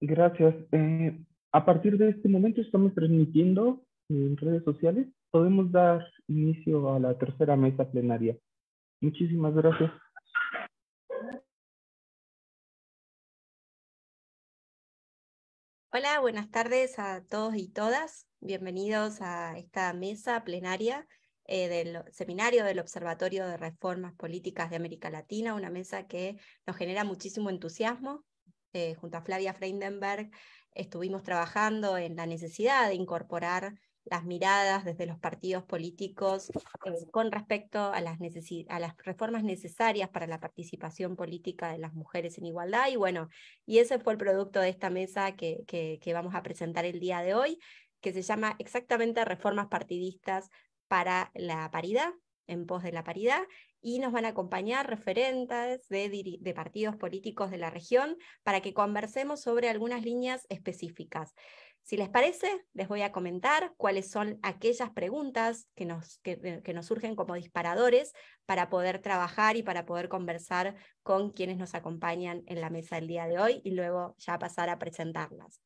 Gracias. Eh, a partir de este momento estamos transmitiendo en redes sociales. Podemos dar inicio a la tercera mesa plenaria. Muchísimas gracias. Hola, buenas tardes a todos y todas. Bienvenidos a esta mesa plenaria eh, del Seminario del Observatorio de Reformas Políticas de América Latina, una mesa que nos genera muchísimo entusiasmo. Eh, junto a Flavia Freindenberg estuvimos trabajando en la necesidad de incorporar las miradas desde los partidos políticos eh, con respecto a las, reformas necesarias para la participación política de las mujeres en igualdad. Y bueno, y ese fue el producto de esta mesa que, vamos a presentar el día de hoy, que se llama exactamente Reformas Partidistas para la Paridad, en pos de la paridad, y nos van a acompañar referentes de, partidos políticos de la región para que conversemos sobre algunas líneas específicas. Si les parece, les voy a comentar cuáles son aquellas preguntas que nos, que, nos surgen como disparadores para poder trabajar y para poder conversar con quienes nos acompañan en la mesa del día de hoy y luego ya pasar a presentarlas.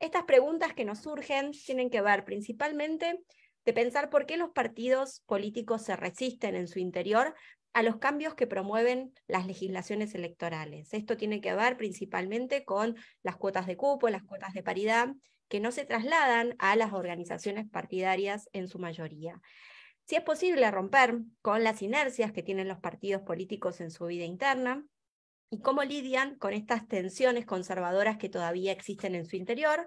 Estas preguntas que nos surgen tienen que ver principalmente de pensar por qué los partidos políticos se resisten en su interior a los cambios que promueven las legislaciones electorales. Esto tiene que ver principalmente con las cuotas de cupo, las cuotas de paridad que no se trasladan a las organizaciones partidarias en su mayoría. Si es posible romper con las inercias que tienen los partidos políticos en su vida interna y cómo lidian con estas tensiones conservadoras que todavía existen en su interior.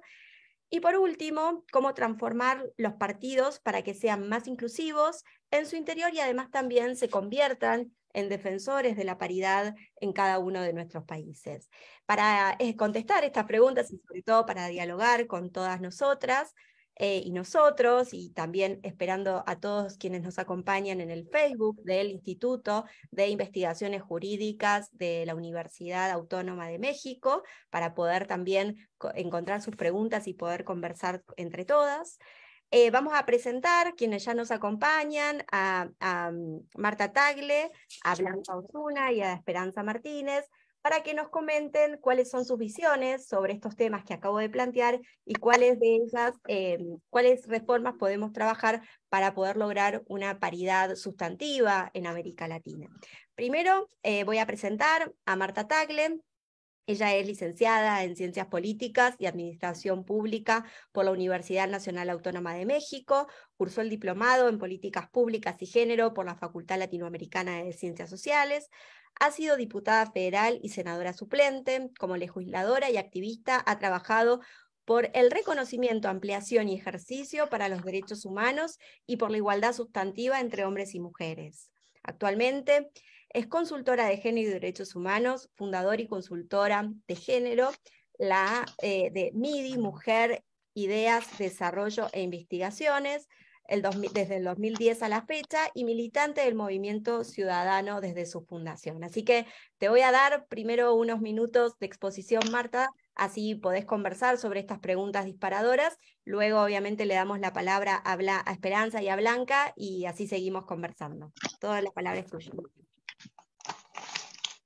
Y por último, cómo transformar los partidos para que sean más inclusivos en su interior y además también se conviertan en defensores de la paridad en cada uno de nuestros países. Para eh, contestar estas preguntas y sobre todo para dialogar con todas nosotras, eh, y nosotros, y también esperando a todos quienes nos acompañan en el Facebook del Instituto de Investigaciones Jurídicas de la Universidad Autónoma de México, para poder también encontrar sus preguntas y poder conversar entre todas. Eh, vamos a presentar quienes ya nos acompañan, a, mm, Marta Tagle, a Blanca Osuna y a Esperanza Martínez, para que nos comenten cuáles son sus visiones sobre estos temas que acabo de plantear y cuáles de ellas, eh, cuáles reformas podemos trabajar para poder lograr una paridad sustantiva en América Latina. Primero eh, voy a presentar a Marta Tagle, ella es licenciada en Ciencias Políticas y Administración Pública por la Universidad Nacional Autónoma de México, cursó el diplomado en Políticas Públicas y Género por la Facultad Latinoamericana de Ciencias Sociales, ha sido diputada federal y senadora suplente, como legisladora y activista ha trabajado por el reconocimiento, ampliación y ejercicio para los derechos humanos y por la igualdad sustantiva entre hombres y mujeres. Actualmente es consultora de género y derechos humanos, fundadora y consultora de género, la eh, de MIDI, Mujer, Ideas, Desarrollo e Investigaciones, desde el 2010 a la fecha y militante del movimiento ciudadano desde su fundación. Así que te voy a dar primero unos minutos de exposición, Marta, así podés conversar sobre estas preguntas disparadoras. Luego, obviamente, le damos la palabra a, Esperanza y a Blanca y así seguimos conversando. Todas las palabras tuyas.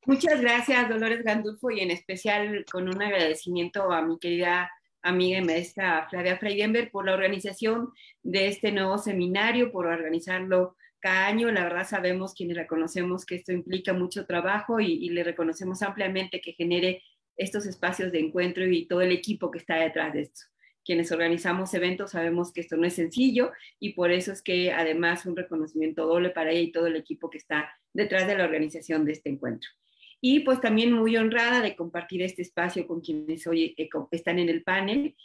Muchas gracias, Dolores Gandulfo, y en especial con un agradecimiento a mi querida amiga y maestra Flavia Freidenberg por la organización de este nuevo seminario, por organizarlo cada año. La verdad sabemos quienes reconocemos que esto implica mucho trabajo y, y, le reconocemos ampliamente que genere estos espacios de encuentro y todo el equipo que está detrás de esto. Quienes organizamos eventos sabemos que esto no es sencillo y por eso es que además un reconocimiento doble para ella y todo el equipo que está detrás de la organización de este encuentro y pues también muy honrada de compartir este espacio con quienes hoy eh, están en el panel,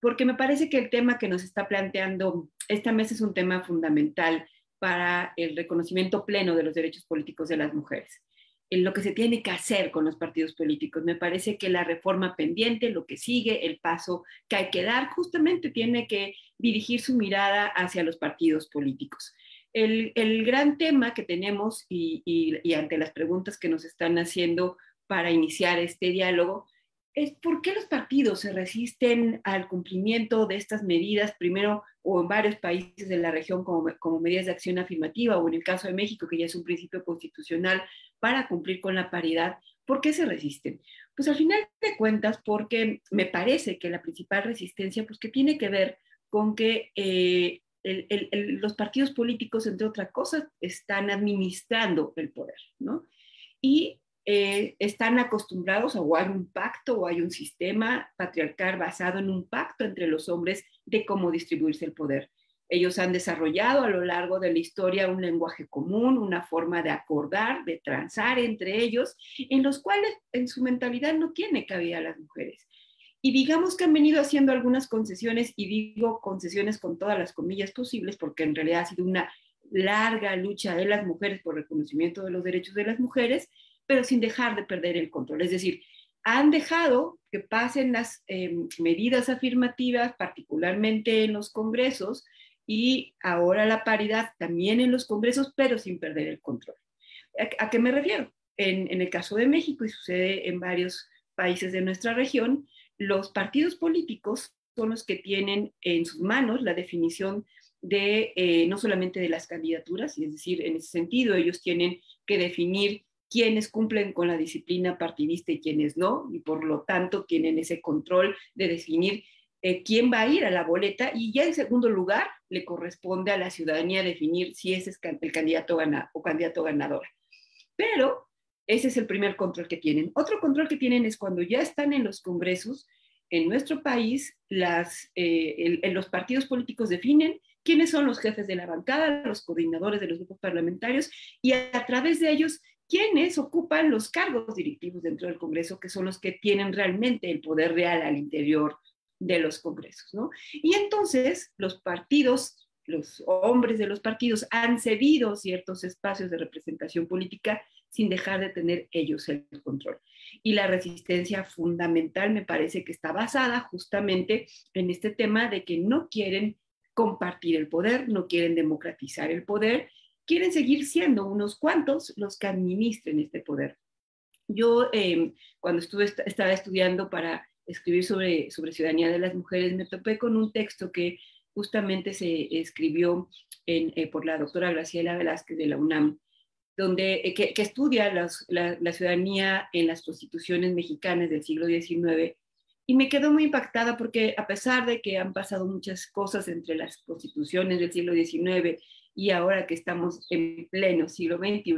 porque me parece que el tema que nos está planteando esta mesa es un tema fundamental para el reconocimiento pleno de los derechos políticos de las mujeres. En lo que se tiene que hacer con los partidos políticos. Me parece que la reforma pendiente, lo que sigue, el paso que hay que dar, justamente tiene que dirigir su mirada hacia los partidos políticos el, gran tema que tenemos y, ante las preguntas que nos están haciendo para iniciar este diálogo es por qué los partidos se resisten al cumplimiento de estas medidas, primero o en varios países de la región como, como medidas de acción afirmativa, o en el caso de México, que ya es un principio constitucional para cumplir con la paridad, ¿por qué se resisten? Pues al final de cuentas, porque me parece que la principal resistencia, pues que tiene que ver con que eh, los partidos políticos, entre otras cosas, están administrando el poder, ¿no? Y eh, están acostumbrados o hay un pacto o hay un sistema patriarcal basado en un pacto entre los hombres de cómo distribuirse el poder. Ellos han desarrollado a lo largo de la historia un lenguaje común, una forma de acordar, de transar entre ellos, en los cuales en su mentalidad no tiene cabida las mujeres. Y digamos que han venido haciendo algunas concesiones, y digo concesiones con todas las comillas posibles, porque en realidad ha sido una larga lucha de las mujeres por reconocimiento de los derechos de las mujeres, pero sin dejar de perder el control. Es decir, han dejado que pasen las em, medidas afirmativas, particularmente en los congresos, y ahora la paridad también en los congresos, pero sin perder el control. ¿A, qué me refiero? En, en, el caso de México, y sucede en varios países de nuestra región, los partidos políticos son los que tienen en sus manos la definición de eh, no solamente de las candidaturas, es decir, en ese sentido ellos tienen que definir quiénes cumplen con la disciplina partidista y quiénes no, y por lo tanto tienen ese control de definir eh, quién va a ir a la boleta y ya en segundo lugar le corresponde a la ciudadanía definir si ese es el candidato gana, o candidato ganador. Pero ese es el primer control que tienen. Otro control que tienen es cuando ya están en los congresos, en nuestro país, las, eh, los partidos políticos definen quiénes son los jefes de la bancada, los coordinadores de los grupos parlamentarios, y a través de ellos quienes ocupan los cargos directivos dentro del Congreso, que son los que tienen realmente el poder real al interior de los congresos, ¿no? Y entonces los partidos, los hombres de los partidos han cedido ciertos espacios de representación política sin dejar de tener ellos el control. Y la resistencia fundamental me parece que está basada justamente en este tema de que no quieren compartir el poder, no quieren democratizar el poder quieren seguir siendo unos cuantos los que administren este poder. Yo, em, cuando estaba estudiando para escribir sobre, sobre ciudadanía de las mujeres, me topé con un texto que justamente se escribió eh, por la doctora Graciela Velázquez de la UNAM, donde, eh, que, estudia la, ciudadanía en las constituciones mexicanas del siglo XIX. Y me quedó muy impactada porque a pesar de que han pasado muchas cosas entre las constituciones del siglo XIX y ahora que estamos en pleno siglo XXI,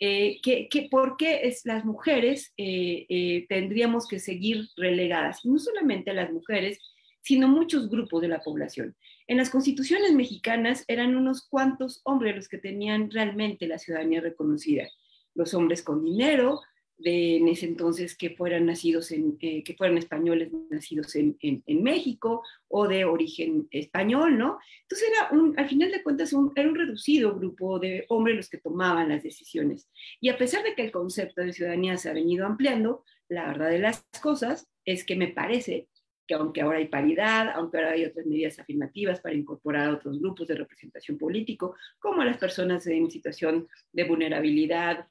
eh, que, ¿por qué es, las mujeres tendríamos que seguir relegadas? no solamente las mujeres, sino muchos grupos de la población. En las constituciones mexicanas eran unos cuantos hombres los que tenían realmente la ciudadanía reconocida. Los hombres con dinero, de en ese entonces que fueran nacidos en, eh, que fueran españoles nacidos en, en, México o de origen español, ¿no? Entonces era un, al final de cuentas, un, era un reducido grupo de hombres los que tomaban las decisiones. Y a pesar de que el concepto de ciudadanía se ha venido ampliando, la verdad de las cosas es que me parece que aunque ahora hay paridad, aunque ahora hay otras medidas afirmativas para incorporar a otros grupos de representación político, como las personas en situación de vulnerabilidad,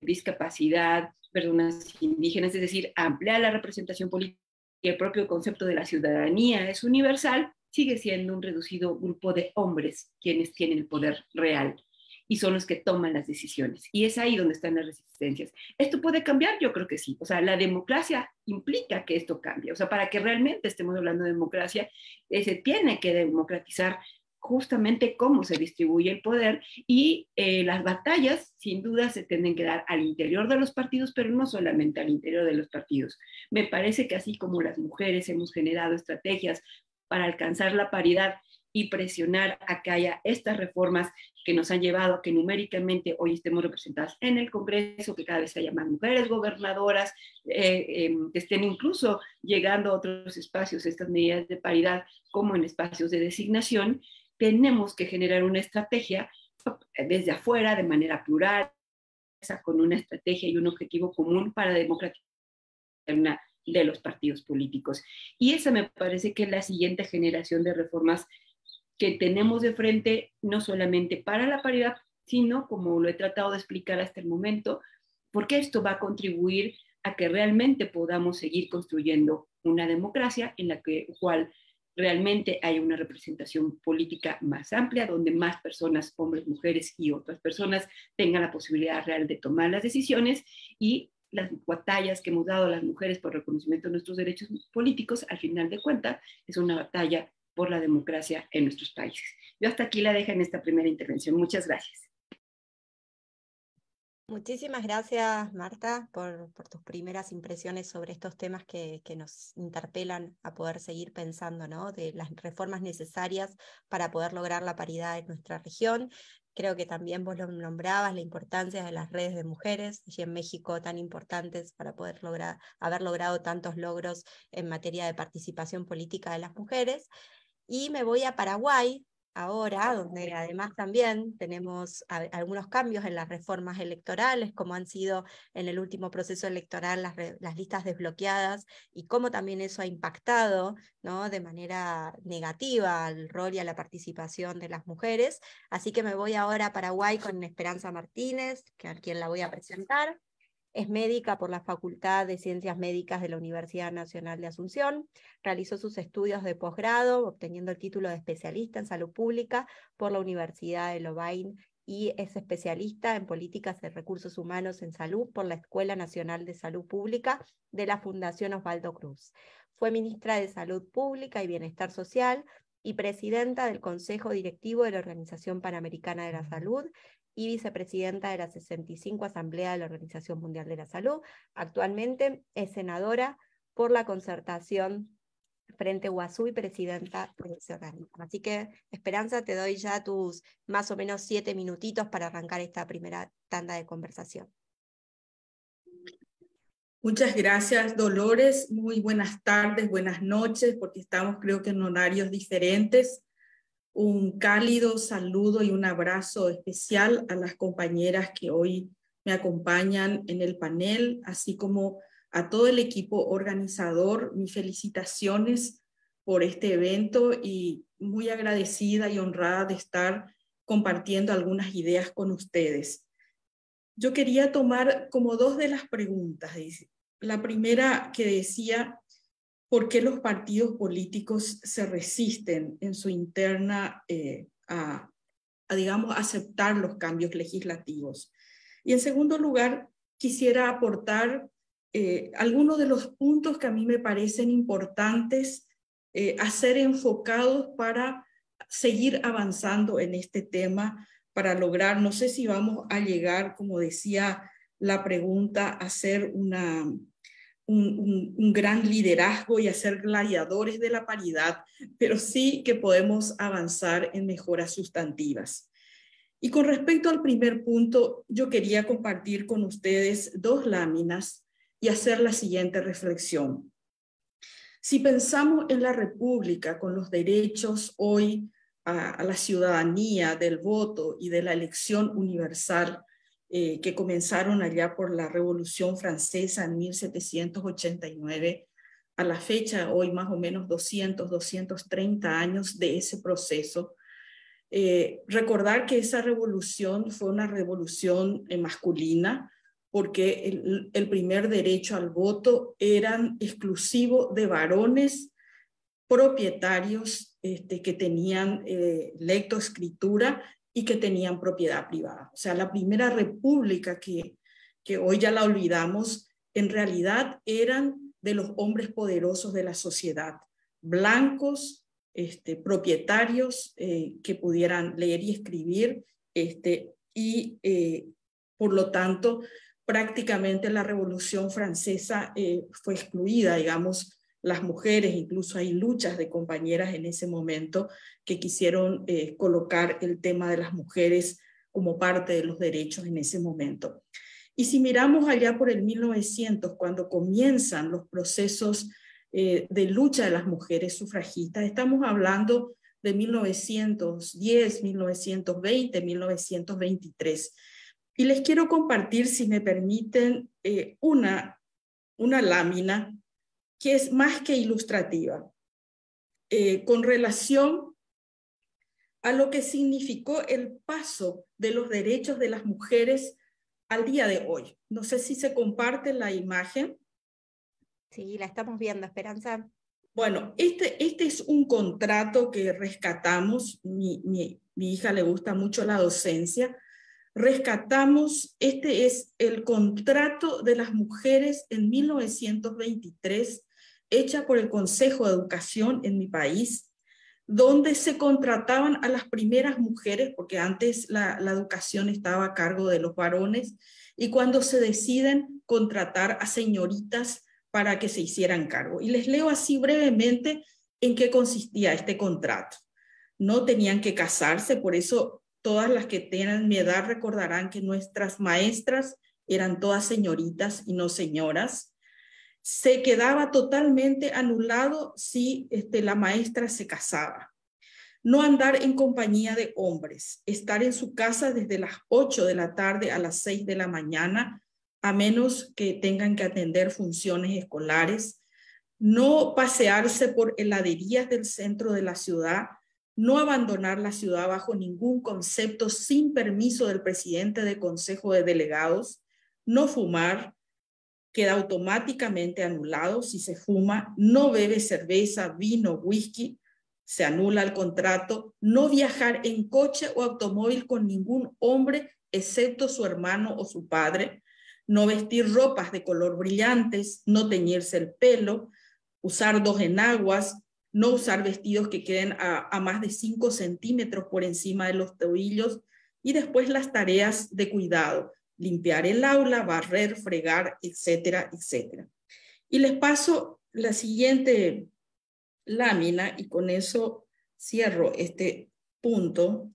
discapacidad, personas indígenas, es decir, ampliar la representación política y el propio concepto de la ciudadanía es universal, sigue siendo un reducido grupo de hombres quienes tienen el poder real y son los que toman las decisiones. Y es ahí donde están las resistencias. ¿Esto puede cambiar? Yo creo que sí. O sea, la democracia implica que esto cambie. O sea, para que realmente estemos hablando de democracia, eh, se tiene que democratizar justamente cómo se distribuye el poder y eh, las batallas sin duda se tienen que dar al interior de los partidos, pero no solamente al interior de los partidos. Me parece que así como las mujeres hemos generado estrategias para alcanzar la paridad y presionar a que haya estas reformas que nos han llevado a que numéricamente hoy estemos representadas en el Congreso, que cada vez haya más mujeres gobernadoras, eh, em, que estén incluso llegando a otros espacios estas medidas de paridad como en espacios de designación, tenemos que generar una estrategia desde afuera, de manera plural, con una estrategia y un objetivo común para democratizar de los partidos políticos. Y esa me parece que es la siguiente generación de reformas que tenemos de frente, no solamente para la paridad, sino, como lo he tratado de explicar hasta el momento, porque esto va a contribuir a que realmente podamos seguir construyendo una democracia en la que, cual realmente haya una representación política más amplia, donde más personas, hombres, mujeres y otras personas tengan la posibilidad real de tomar las decisiones y las batallas que hemos dado las mujeres por reconocimiento de nuestros derechos políticos, al final de cuentas, es una batalla por la democracia en nuestros países. Yo hasta aquí la dejo en esta primera intervención. Muchas gracias. Muchísimas gracias, Marta, por, tus primeras impresiones sobre estos temas que, que, nos interpelan a poder seguir pensando, ¿no? De las reformas necesarias para poder lograr la paridad en nuestra región. Creo que también vos lo nombrabas, la importancia de las redes de mujeres, y en México tan importantes para poder lograr, haber logrado tantos logros en materia de participación política de las mujeres. Y me voy a Paraguay, ahora, donde además también tenemos algunos cambios en las reformas electorales, como han sido en el último proceso electoral las, listas desbloqueadas y cómo también eso ha impactado ¿no? de manera negativa al rol y a la participación de las mujeres. Así que me voy ahora a Paraguay con Esperanza Martínez, que a quien la voy a presentar. Es médica por la Facultad de Ciencias Médicas de la Universidad Nacional de Asunción. Realizó sus estudios de posgrado, obteniendo el título de especialista en salud pública por la Universidad de Lovain y es especialista en políticas de recursos humanos en salud por la Escuela Nacional de Salud Pública de la Fundación Osvaldo Cruz. Fue ministra de Salud Pública y Bienestar Social y presidenta del Consejo Directivo de la Organización Panamericana de la Salud y vicepresidenta de la 65 Asamblea de la Organización Mundial de la Salud. Actualmente es senadora por la concertación Frente Guazú y presidenta de ese organismo. Así que, Esperanza, te doy ya tus más o menos siete minutitos para arrancar esta primera tanda de conversación. Muchas gracias, Dolores. Muy buenas tardes, buenas noches, porque estamos creo que en horarios diferentes un cálido saludo y un abrazo especial a las compañeras que hoy me acompañan en el panel, así como a todo el equipo organizador. Mis felicitaciones por este evento y muy agradecida y honrada de estar compartiendo algunas ideas con ustedes. Yo quería tomar como dos de las preguntas. La primera que decía, por qué los partidos políticos se resisten en su interna eh, a, digamos, aceptar los cambios legislativos. Y en segundo lugar, quisiera aportar eh, algunos de los puntos que a mí me parecen importantes eh, a ser enfocados para seguir avanzando en este tema, para lograr, no sé si vamos a llegar, como decía la pregunta, a hacer una, un, gran liderazgo y hacer gladiadores de la paridad, pero sí que podemos avanzar en mejoras sustantivas. Y con respecto al primer punto, yo quería compartir con ustedes dos láminas y hacer la siguiente reflexión. Si pensamos en la República con los derechos hoy a la ciudadanía del voto y de la elección universal, eh, que comenzaron allá por la Revolución Francesa en 1789 a la fecha, hoy más o menos 200, 230 años de ese proceso. Eh, recordar que esa revolución fue una revolución eh, masculina, porque el, el, primer derecho al voto eran exclusivo de varones propietarios este, que tenían eh, lectoescritura y que tenían propiedad privada. O sea, la primera república que, que hoy ya la olvidamos, en realidad eran de los hombres poderosos de la sociedad, blancos, este, propietarios eh, que pudieran leer y escribir, este, y eh, por lo tanto, prácticamente la Revolución Francesa eh, fue excluida, digamos, las mujeres, incluso hay luchas de compañeras en ese momento que quisieron eh, colocar el tema de las mujeres como parte de los derechos en ese momento. Y si miramos allá por el 1900, cuando comienzan los procesos eh, de lucha de las mujeres sufragistas, estamos hablando de 1910, 1920, 1923. Y les quiero compartir, si me permiten, eh, una, una lámina que es más que ilustrativa, eh, con relación a lo que significó el paso de los derechos de las mujeres al día de hoy. No sé si se comparte la imagen. Sí, la estamos viendo, Esperanza. Bueno, este, este es un contrato que rescatamos. Mi, mi, mi hija le gusta mucho la docencia. Rescatamos, este es el contrato de las mujeres en 1923, hecha por el Consejo de Educación en mi país, donde se contrataban a las primeras mujeres, porque antes la, educación estaba a cargo de los varones, y cuando se deciden contratar a señoritas para que se hicieran cargo. Y les leo así brevemente en qué consistía este contrato. No tenían que casarse, por eso todas las que tengan mi edad recordarán que nuestras maestras eran todas señoritas y no señoras. Se quedaba totalmente anulado si este, la maestra se casaba. No andar en compañía de hombres, estar en su casa desde las 8 de la tarde a las 6 de la mañana, a menos que tengan que atender funciones escolares, no pasearse por heladerías del centro de la ciudad, no abandonar la ciudad bajo ningún concepto sin permiso del presidente del Consejo de Delegados, no fumar, queda automáticamente anulado. Si se fuma, no bebe cerveza, vino, whisky, se anula el contrato, no viajar en coche o automóvil con ningún hombre excepto su hermano o su padre, no vestir ropas de color brillantes, no teñirse el pelo, usar dos enaguas, no usar vestidos que queden a, más de 5 centímetros por encima de los tobillos. Y después las tareas de cuidado, limpiar el aula, barrer, fregar, etcétera, etcétera. Y les paso la siguiente lámina y con eso cierro este punto.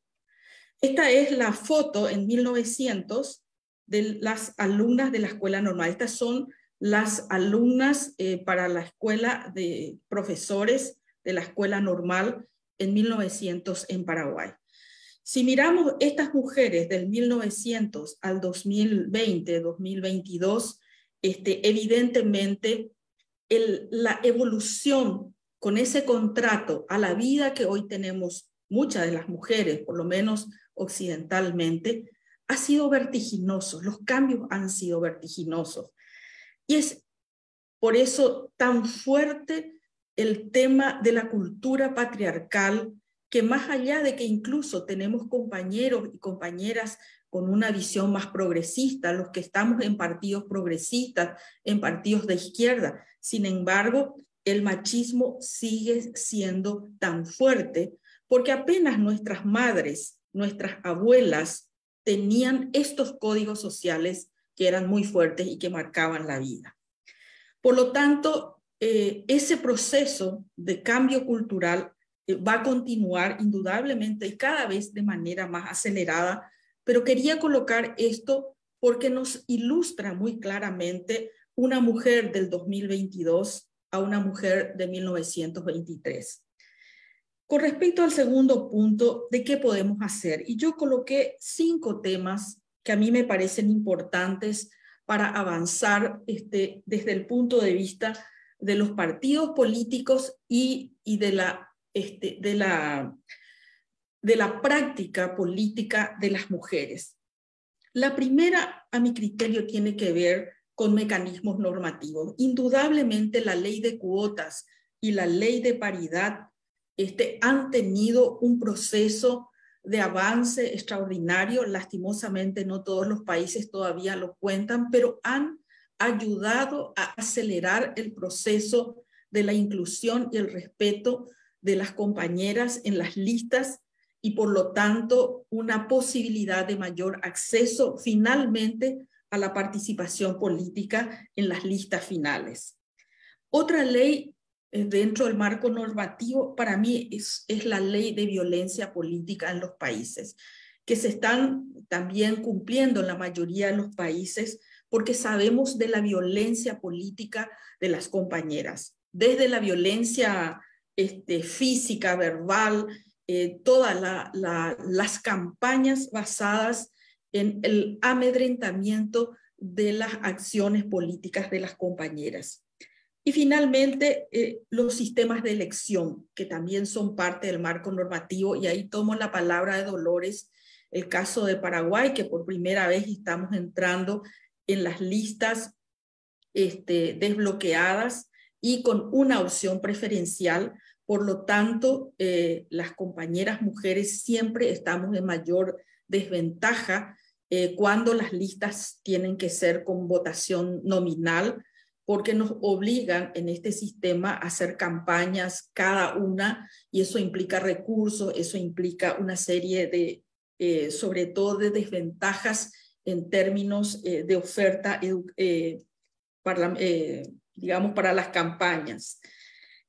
Esta es la foto en 1900 de las alumnas de la escuela normal. Estas son las alumnas eh, para la escuela de profesores de la escuela normal en 1900 en Paraguay. Si miramos estas mujeres del 1900 al 2020, 2022, este, evidentemente la evolución con ese contrato a la vida que hoy tenemos muchas de las mujeres, por lo menos occidentalmente, ha sido vertiginoso, los cambios han sido vertiginosos. Y es por eso tan fuerte el tema de la cultura patriarcal, que más allá de que incluso tenemos compañeros y compañeras con una visión más progresista, los que estamos en partidos progresistas, en partidos de izquierda, sin embargo, el machismo sigue siendo tan fuerte porque apenas nuestras madres, nuestras abuelas tenían estos códigos sociales que eran muy fuertes y que marcaban la vida. Por lo tanto, eh, ese proceso de cambio cultural va a continuar indudablemente y cada vez de manera más acelerada, pero quería colocar esto porque nos ilustra muy claramente una mujer del 2022 a una mujer de 1923. Con respecto al segundo punto, ¿de qué podemos hacer? Y yo coloqué cinco temas que a mí me parecen importantes para avanzar este, desde el punto de vista de los partidos políticos y de, la, este, de, la, de la práctica política de las mujeres. La primera, a mi criterio, tiene que ver con mecanismos normativos. Indudablemente la ley de cuotas y la ley de paridad este, han tenido un proceso de avance extraordinario. Lastimosamente no todos los países todavía lo cuentan, pero han ayudado a acelerar el proceso de la inclusión y el respeto de las compañeras en las listas y por lo tanto una posibilidad de mayor acceso finalmente a la participación política en las listas finales. Otra ley eh, dentro del marco normativo, para mí es, es la ley de violencia política en los países, que se están también cumpliendo en la mayoría de los países porque sabemos de la violencia política de las compañeras, desde la violencia este, física, verbal, eh, todas las campañas basadas en el amedrentamiento de las acciones políticas de las compañeras. Y finalmente, eh, los sistemas de elección, que también son parte del marco normativo, y ahí tomo la palabra de Dolores, el caso de Paraguay, que por primera vez estamos entrando en las listas este, desbloqueadas y con una opción preferencial. Por lo tanto, eh, las compañeras mujeres siempre estamos en mayor desventaja eh, cuando las listas tienen que ser con votación nominal, porque nos obligan en este sistema a hacer campañas cada una y eso implica recursos, eso implica una serie de, eh, sobre todo de desventajas en términos de oferta, digamos, para las campañas.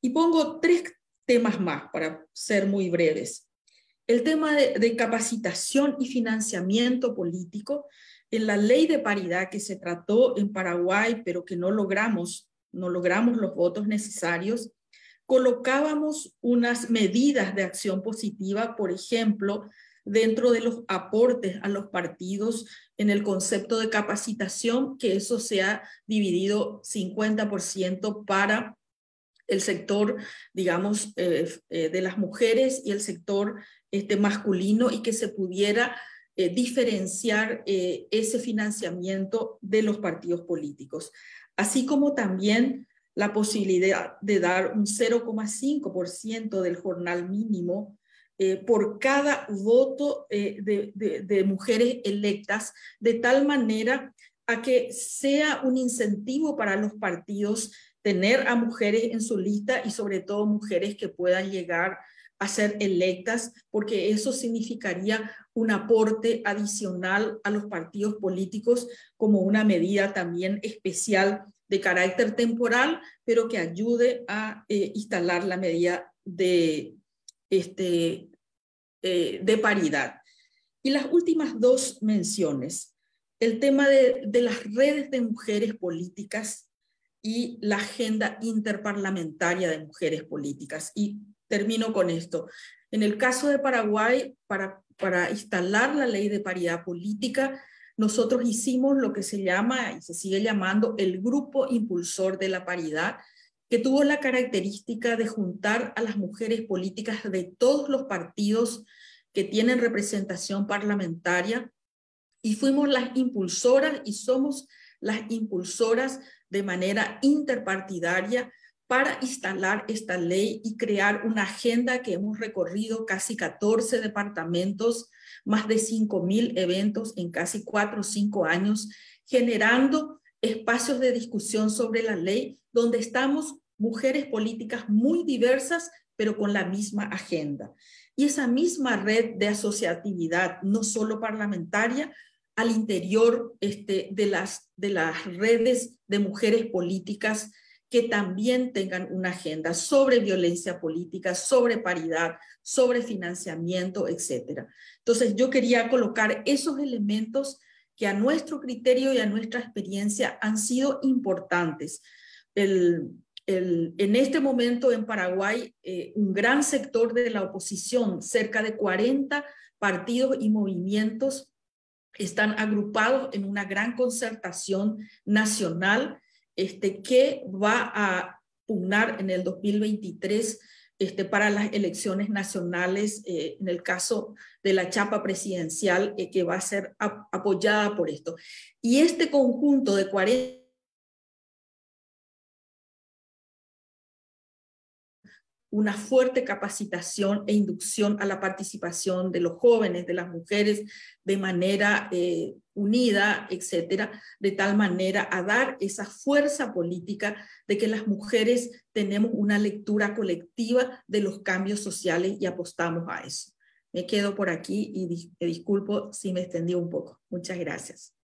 Y pongo tres temas más para ser muy breves. El tema de, capacitación y financiamiento político en la ley de paridad que se trató en Paraguay, pero que no logramos, no logramos los votos necesarios, colocábamos unas medidas de acción positiva, por ejemplo, dentro de los aportes a los partidos en el concepto de capacitación, que eso se ha dividido 50% para el sector, digamos, eh, eh, de las mujeres y el sector este, masculino y que se pudiera eh, diferenciar ese financiamiento de los partidos políticos, así como también la posibilidad de dar un 0,5% del jornal mínimo eh, por cada voto de, de, mujeres electas, de tal manera a que sea un incentivo para los partidos tener a mujeres en su lista y sobre todo mujeres que puedan llegar a ser electas, porque eso significaría un aporte adicional a los partidos políticos como una medida también especial de carácter temporal, pero que ayude a eh, instalar la medida de, este, eh, de paridad. Y las últimas dos menciones, el tema de, de las redes de mujeres políticas y la agenda interparlamentaria de mujeres políticas. Y termino con esto. En el caso de Paraguay, para, para instalar la ley de paridad política, nosotros hicimos lo que se llama y se sigue llamando el Grupo Impulsor de la Paridad, que tuvo la característica de juntar a las mujeres políticas de todos los partidos que tienen representación parlamentaria y fuimos las impulsoras y somos las impulsoras de manera interpartidaria para instalar esta ley y crear una agenda que hemos recorrido casi 14 departamentos, más de 5.000 eventos en casi 4 o 5 años, generando espacios de discusión sobre la ley donde estamos mujeres políticas muy diversas, pero con la misma agenda. Y esa misma red de asociatividad, no solo parlamentaria, al interior este, de, las, de las redes de mujeres políticas que también tengan una agenda sobre violencia política, sobre paridad, sobre financiamiento, etc. Entonces, yo quería colocar esos elementos que a nuestro criterio y a nuestra experiencia han sido importantes. en este momento en Paraguay, eh, un gran sector de la oposición, cerca de 40 partidos y movimientos, están agrupados en una gran concertación nacional este, que va a pugnar en el 2023 este, para las elecciones nacionales, eh, en el caso de la chapa presidencial, eh, que va a ser apoyada por esto. Y este conjunto de 40 una fuerte capacitación e inducción a la participación de los jóvenes, de las mujeres, de manera eh, unida, etcétera, de tal manera a dar esa fuerza política de que las mujeres tenemos una lectura colectiva de los cambios sociales y apostamos a eso. Me quedo por aquí y disculpo si me extendí un poco. Muchas gracias.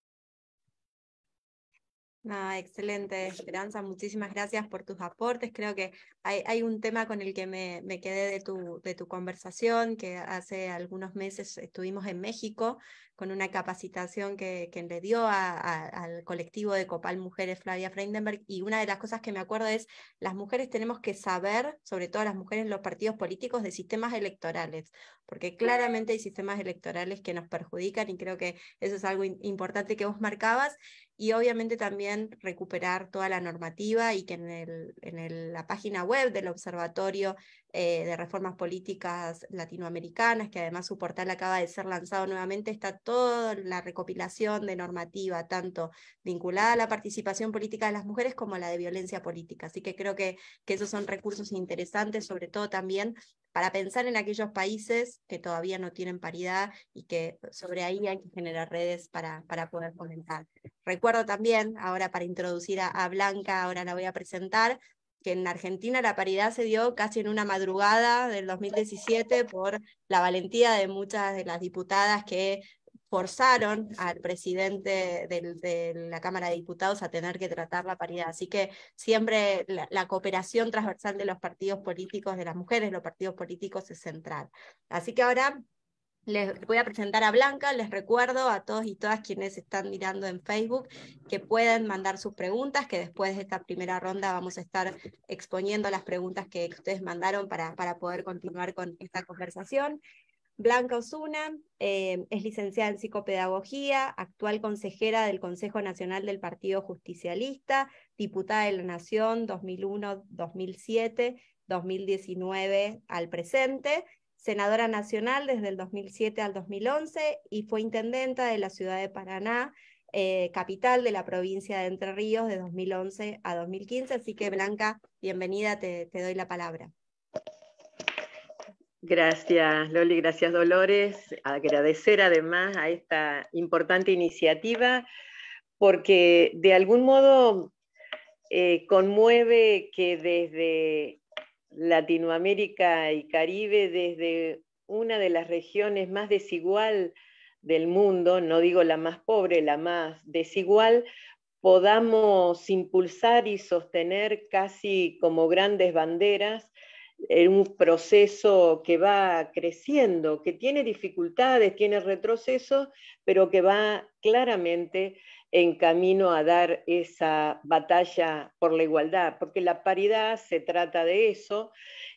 Ah, excelente, Esperanza. Muchísimas gracias por tus aportes. Creo que hay, hay un tema con el que me, me, quedé de tu, de tu conversación, que hace algunos meses estuvimos en México con una capacitación que, que le dio al colectivo de Copal Mujeres Flavia Freindenberg. Y una de las cosas que me acuerdo es, las mujeres tenemos que saber, sobre todo las mujeres en los partidos políticos, de sistemas electorales, porque claramente hay sistemas electorales que nos perjudican y creo que eso es algo importante que vos marcabas. Y obviamente también recuperar toda la normativa y que en, el, en la página web del Observatorio eh, de Reformas Políticas Latinoamericanas, que además su portal acaba de ser lanzado nuevamente, está toda la recopilación de normativa, tanto vinculada a la participación política de las mujeres como a la de violencia política. Así que creo que, que esos son recursos interesantes, sobre todo también para pensar en aquellos países que todavía no tienen paridad y que sobre ahí hay que generar redes para, para poder comentar. Recuerdo también, ahora para introducir a, Blanca, ahora la voy a presentar, que en Argentina la paridad se dio casi en una madrugada del 2017 por la valentía de muchas de las diputadas que forzaron al presidente de la Cámara de Diputados a tener que tratar la paridad. Así que siempre la, cooperación transversal de los partidos políticos, de las mujeres, los partidos políticos es central. Así que ahora les voy a presentar a Blanca, les recuerdo a todos y todas quienes están mirando en Facebook que pueden mandar sus preguntas, que después de esta primera ronda vamos a estar exponiendo las preguntas que ustedes mandaron para, para poder continuar con esta conversación. Blanca Osuna eh, es licenciada en psicopedagogía, actual consejera del Consejo Nacional del Partido Justicialista, diputada de la Nación 2001-2007, 2019 al presente, senadora nacional desde el 2007 al 2011 y fue intendenta de la ciudad de Paraná, eh, capital de la provincia de Entre Ríos de 2011 a 2015. Así que Blanca, bienvenida, te doy la palabra. Gracias, Loli, gracias, Dolores. Agradecer además a esta importante iniciativa porque de algún modo eh, conmueve que desde Latinoamérica y Caribe, desde una de las regiones más desigual del mundo, no digo la más pobre, la más desigual, podamos impulsar y sostener casi como grandes banderas en un proceso que va creciendo, que tiene dificultades, tiene retrocesos, pero que va claramente en camino a dar esa batalla por la igualdad, porque la paridad se trata de eso.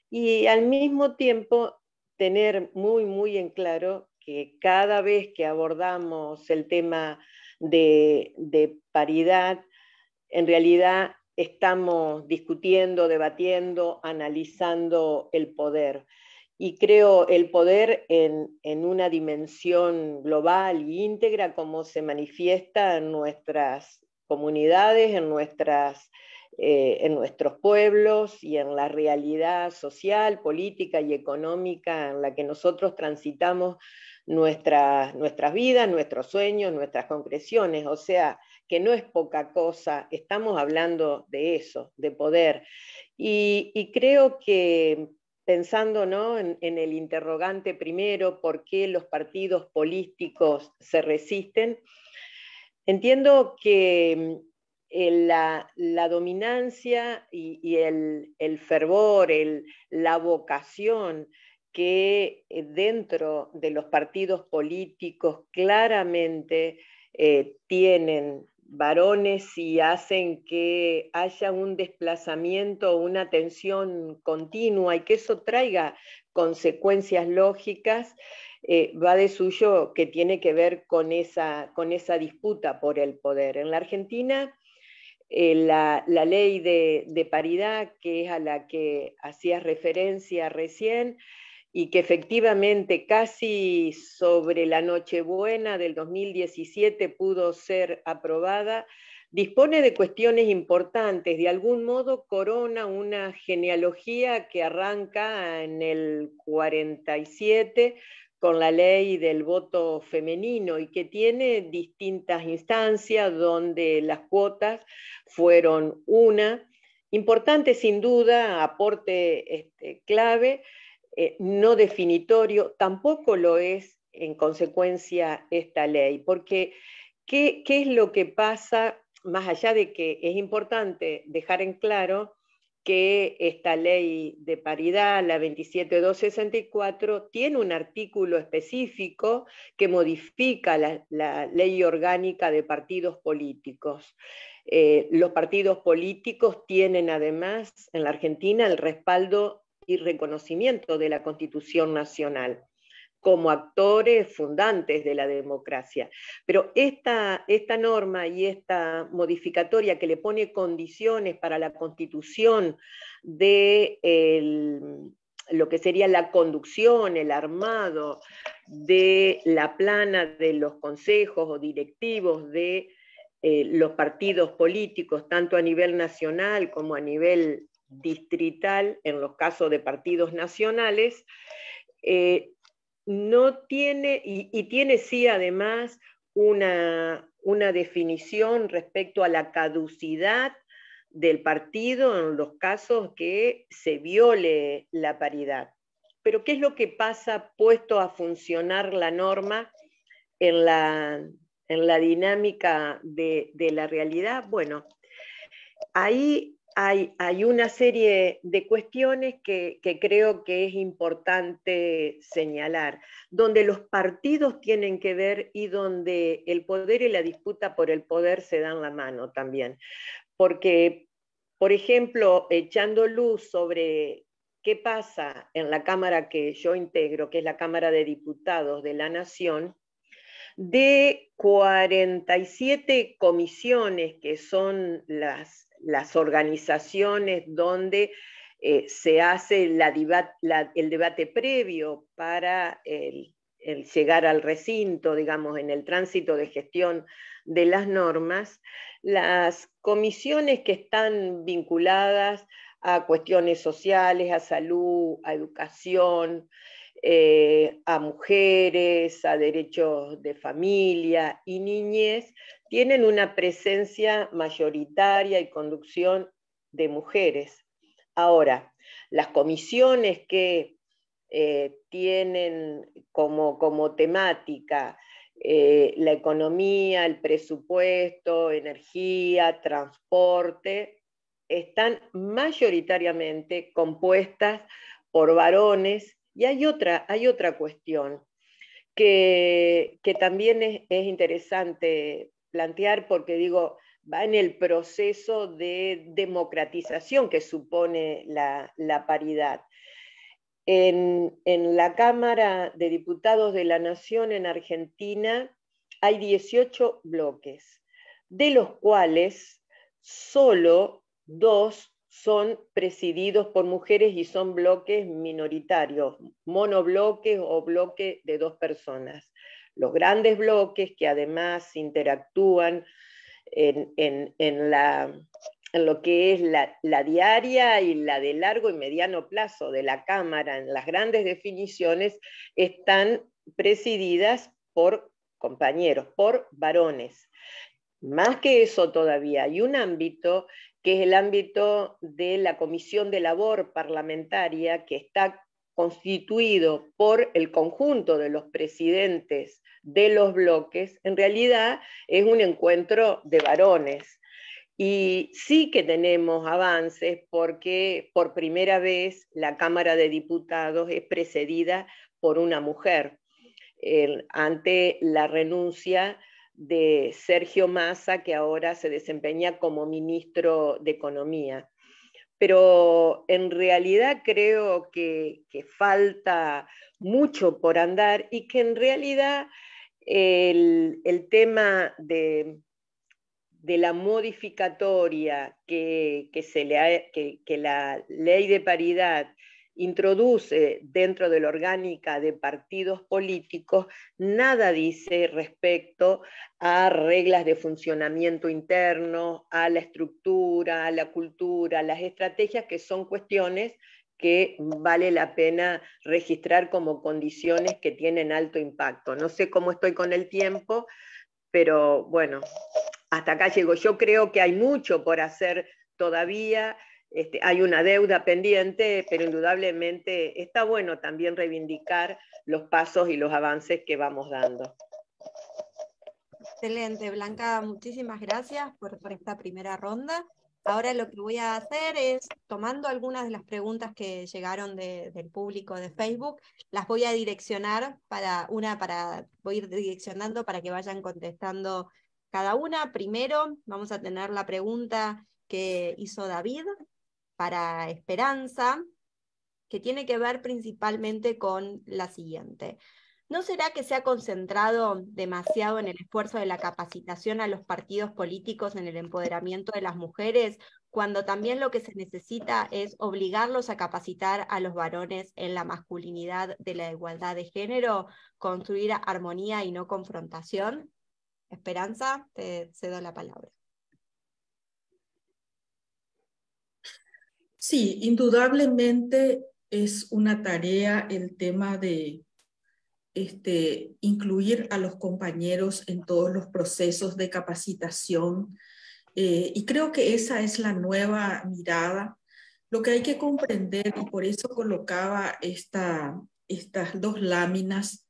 Y al mismo tiempo tener muy, muy en claro que cada vez que abordamos el tema de, de paridad, en realidad estamos discutiendo, debatiendo, analizando el poder. Y creo el poder en, una dimensión global e íntegra como se manifiesta en nuestras comunidades, en, nuestras, eh, en nuestros pueblos y en la realidad social, política y económica en la que nosotros transitamos nuestras vidas, nuestros sueños, nuestras concreciones. O sea, que no es poca cosa, estamos hablando de eso, de poder. Y, creo que pensando ¿no? en, el interrogante primero, ¿por qué los partidos políticos se resisten? Entiendo que la, dominancia y, el, fervor, la vocación que eh, dentro de los partidos políticos claramente eh, tienen varones y hacen que haya un desplazamiento, una tensión continua y que eso traiga consecuencias lógicas, eh, va de suyo que tiene que ver con esa, con esa disputa por el poder. En la Argentina, eh, la, ley de, de, paridad, que es a la que hacías referencia recién, y que efectivamente casi sobre la Nochebuena del 2017 pudo ser aprobada, dispone de cuestiones importantes, de algún modo corona una genealogía que arranca en el 47 con la ley del voto femenino y que tiene distintas instancias donde las cuotas fueron una, importante sin duda, aporte este, clave, eh, no definitorio, tampoco lo es en consecuencia esta ley, porque ¿qué, es lo que pasa, más allá de que es importante dejar en claro que esta ley de paridad, la 27264, tiene un artículo específico que modifica la, ley orgánica de partidos políticos. Eh, los partidos políticos tienen además en la Argentina el respaldo y reconocimiento de la Constitución Nacional. como actores fundantes de la democracia. Pero esta, esta norma y esta modificatoria que le pone condiciones para la constitución de lo que sería la conducción, el armado de la plana de los consejos o directivos de eh, los partidos políticos, tanto a nivel nacional como a nivel distrital, en los casos de partidos nacionales, eh, no tiene, y, tiene sí además una, una definición respecto a la caducidad del partido en los casos que se viole la paridad. Pero ¿qué es lo que pasa puesto a funcionar la norma en la, en la dinámica de, de, la realidad? Bueno, ahí hay, una serie de cuestiones que, creo que es importante señalar, donde los partidos tienen que ver y donde el poder y la disputa por el poder se dan la mano también. Porque, por ejemplo, echando luz sobre qué pasa en la Cámara que yo integro, que es la Cámara de Diputados de la Nación, de 47 comisiones que son las las organizaciones donde eh, se hace el debate previo para el, llegar al recinto, digamos, en el tránsito de gestión de las normas, las comisiones que están vinculadas a cuestiones sociales, a salud, a educación, eh, a mujeres, a derechos de familia y niñez, tienen una presencia mayoritaria y conducción de mujeres. Ahora, las comisiones que eh, tienen como, como temática eh, la economía, el presupuesto, energía, transporte, están mayoritariamente compuestas por varones. Y hay otra, hay otra cuestión que, también es, es interesante plantear porque digo, va en el proceso de democratización que supone la, paridad. En, la Cámara de Diputados de la Nación en Argentina hay 18 bloques, de los cuales solo dos son presididos por mujeres y son bloques minoritarios, monobloques o bloques de dos personas los grandes bloques que además interactúan en, lo que es la, diaria y la de largo y mediano plazo de la Cámara, en las grandes definiciones, están presididas por compañeros, por varones. Más que eso todavía, hay un ámbito que es el ámbito de la Comisión de Labor Parlamentaria, que está constituido por el conjunto de los presidentes de los bloques, en realidad es un encuentro de varones. Y sí que tenemos avances porque por primera vez la Cámara de Diputados es precedida por una mujer ante la renuncia de Sergio Massa, que ahora se desempeña como ministro de Economía pero en realidad creo que, falta mucho por andar y que en realidad el, tema de, la modificatoria que, que la ley de paridad introduce dentro de la orgánica de partidos políticos, nada dice respecto a reglas de funcionamiento interno, a la estructura, a la cultura, a las estrategias, que son cuestiones que vale la pena registrar como condiciones que tienen alto impacto. No sé cómo estoy con el tiempo, pero bueno, hasta acá llego. Yo creo que hay mucho por hacer todavía. Este, hay una deuda pendiente, pero indudablemente está bueno también reivindicar los pasos y los avances que vamos dando. Excelente, Blanca, muchísimas gracias por, esta primera ronda. Ahora lo que voy a hacer es, tomando algunas de las preguntas que llegaron del público de Facebook, las voy a direccionar para una, para, voy a ir direccionando para que vayan contestando cada una. Primero vamos a tener la pregunta que hizo David para Esperanza, que tiene que ver principalmente con la siguiente. ¿no será que se ha concentrado demasiado en el esfuerzo de la capacitación a los partidos políticos en el empoderamiento de las mujeres, cuando también lo que se necesita es obligarlos a capacitar a los varones en la masculinidad de la igualdad de género, construir armonía y no confrontación? Esperanza, te cedo la palabra. Sí, indudablemente es una tarea el tema de este, incluir a los compañeros en todos los procesos de capacitación. Eh, y creo que esa es la nueva mirada. Lo que hay que comprender, y por eso colocaba esta, estas dos láminas,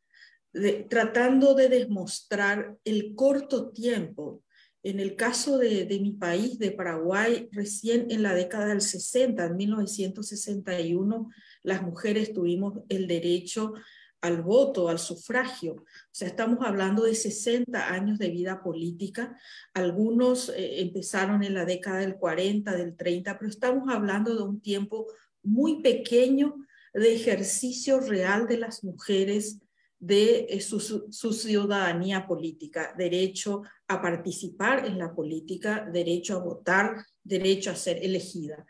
tratando de demostrar el corto tiempo. En el caso de, mi país, de Paraguay, recién en la década del 60, en 1961, las mujeres tuvimos el derecho al voto, al sufragio. O sea, estamos hablando de 60 años de vida política. Algunos eh, empezaron en la década del 40, del 30, pero estamos hablando de un tiempo muy pequeño de ejercicio real de las mujeres de eh, su, su, ciudadanía política, derecho a participar en la política, derecho a votar, derecho a ser elegida.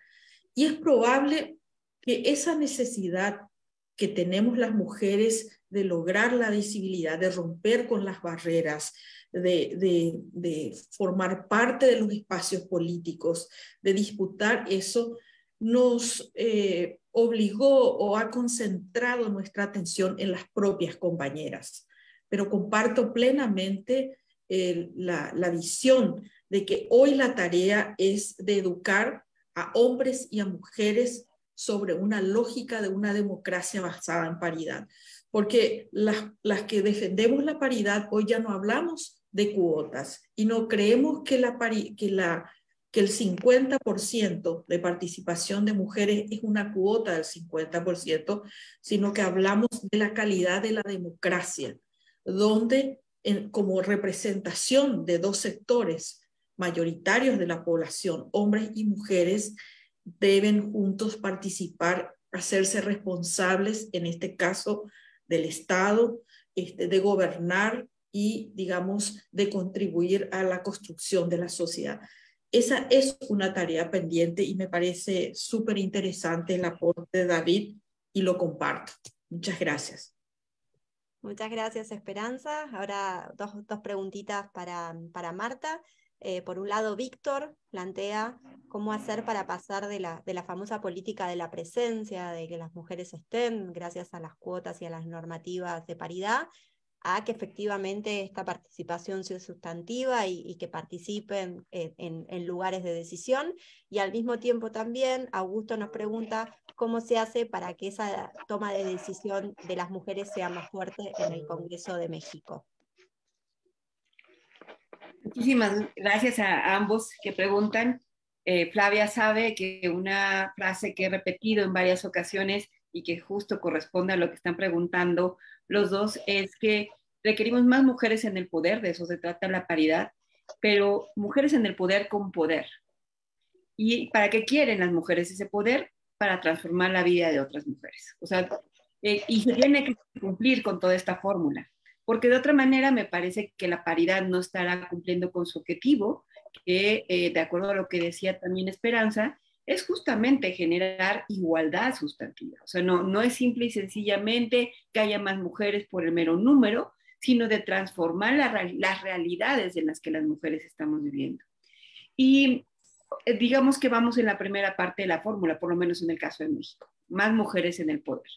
Y es probable que esa necesidad que tenemos las mujeres de lograr la visibilidad, de romper con las barreras, de, formar parte de los espacios políticos, de disputar eso, nos eh, obligó o ha concentrado nuestra atención en las propias compañeras. Pero comparto plenamente la, la visión de que hoy la tarea es de educar a hombres y a mujeres sobre una lógica de una democracia basada en paridad. Porque las, las que defendemos la paridad hoy ya no hablamos de cuotas y no creemos que, la, que, la, que el 50% de participación de mujeres es una cuota del 50%, sino que hablamos de la calidad de la democracia, donde como representación de dos sectores mayoritarios de la población, hombres y mujeres, deben juntos participar, hacerse responsables, en este caso, del Estado, este, de gobernar y, digamos, de contribuir a la construcción de la sociedad. Esa es una tarea pendiente y me parece súper interesante el aporte de David y lo comparto. Muchas gracias. Muchas gracias, Esperanza. Ahora dos, dos preguntitas para, para Marta. Eh, por un lado, Víctor plantea cómo hacer para pasar de la, de la famosa política de la presencia, de que las mujeres estén gracias a las cuotas y a las normativas de paridad, a que efectivamente esta participación sea sustantiva y, que participen en, en, lugares de decisión. Y al mismo tiempo también, Augusto nos pregunta cómo se hace para que esa toma de decisión de las mujeres sea más fuerte en el Congreso de México. Muchísimas gracias a ambos que preguntan. Eh, Flavia sabe que una frase que he repetido en varias ocasiones y que justo corresponde a lo que están preguntando los dos es que requerimos más mujeres en el poder, de eso se trata la paridad, pero mujeres en el poder con poder. ¿Y para qué quieren las mujeres ese poder? Para transformar la vida de otras mujeres. O sea, eh, y se tiene que cumplir con toda esta fórmula porque de otra manera me parece que la paridad no estará cumpliendo con su objetivo, que eh, de acuerdo a lo que decía también Esperanza, es justamente generar igualdad sustantiva. O sea, no, no es simple y sencillamente que haya más mujeres por el mero número, sino de transformar las realidades en las que las mujeres estamos viviendo. Y eh, digamos que vamos en la primera parte de la fórmula, por lo menos en el caso de México, más mujeres en el poder.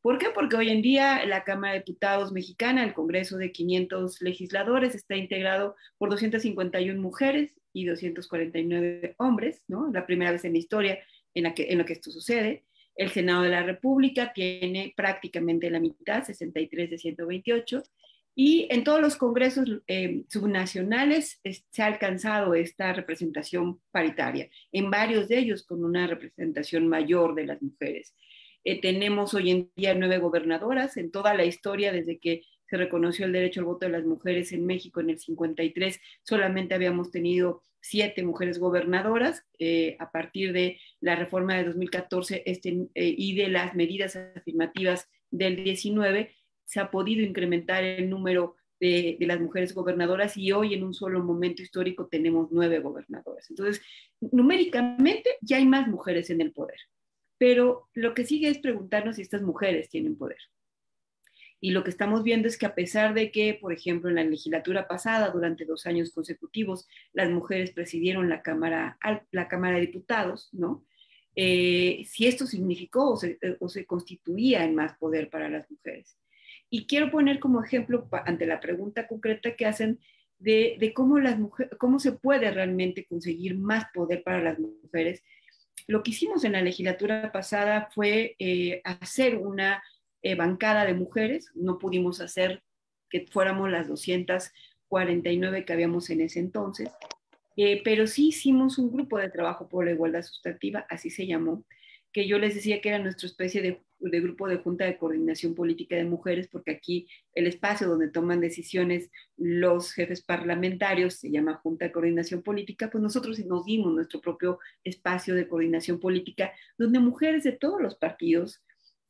¿Por qué? Porque hoy en día la Cámara de Diputados mexicana, el Congreso de 500 legisladores, está integrado por 251 mujeres y 249 hombres, ¿no? La primera vez en la historia en la que, en lo que esto sucede. El Senado de la República tiene prácticamente la mitad, 63 de 128. Y en todos los congresos eh, subnacionales se ha alcanzado esta representación paritaria, en varios de ellos con una representación mayor de las mujeres. Eh, tenemos hoy en día nueve gobernadoras en toda la historia desde que se reconoció el derecho al voto de las mujeres en México en el 53, solamente habíamos tenido siete mujeres gobernadoras. Eh, a partir de la reforma de 2014 este, eh, y de las medidas afirmativas del 19, se ha podido incrementar el número de, las mujeres gobernadoras y hoy en un solo momento histórico tenemos nueve gobernadoras. Entonces, numéricamente ya hay más mujeres en el poder, pero lo que sigue es preguntarnos si estas mujeres tienen poder. Y lo que estamos viendo es que a pesar de que, por ejemplo, en la legislatura pasada, durante dos años consecutivos, las mujeres presidieron la Cámara, la cámara de Diputados, ¿no? Eh, si esto significó o se, o se constituía en más poder para las mujeres. Y quiero poner como ejemplo ante la pregunta concreta que hacen de, cómo, las mujeres, cómo se puede realmente conseguir más poder para las mujeres. Lo que hicimos en la legislatura pasada fue eh, hacer una eh, bancada de mujeres. No pudimos hacer que fuéramos las 249 que habíamos en ese entonces, eh, pero sí hicimos un grupo de trabajo por la igualdad sustantiva, así se llamó, que yo les decía que era nuestra especie de, grupo de junta de coordinación política de mujeres, porque aquí el espacio donde toman decisiones los jefes parlamentarios se llama Junta de Coordinación Política, pues nosotros nos dimos nuestro propio espacio de coordinación política, donde mujeres de todos los partidos,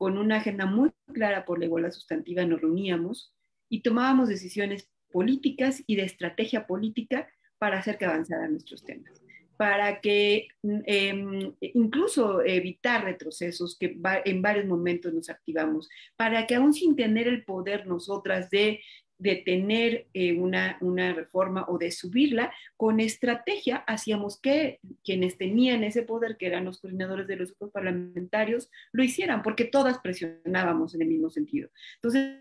con una agenda muy clara por la igualdad sustantiva, nos reuníamos y tomábamos decisiones políticas y de estrategia política para hacer que avanzaran nuestros temas para que em, incluso evitar retrocesos que en varios momentos nos activamos, para que aún sin tener el poder nosotras de detener eh, una, una reforma o de subirla, con estrategia hacíamos que quienes tenían ese poder, que eran los coordinadores de los grupos parlamentarios, lo hicieran, porque todas presionábamos en el mismo sentido. Entonces,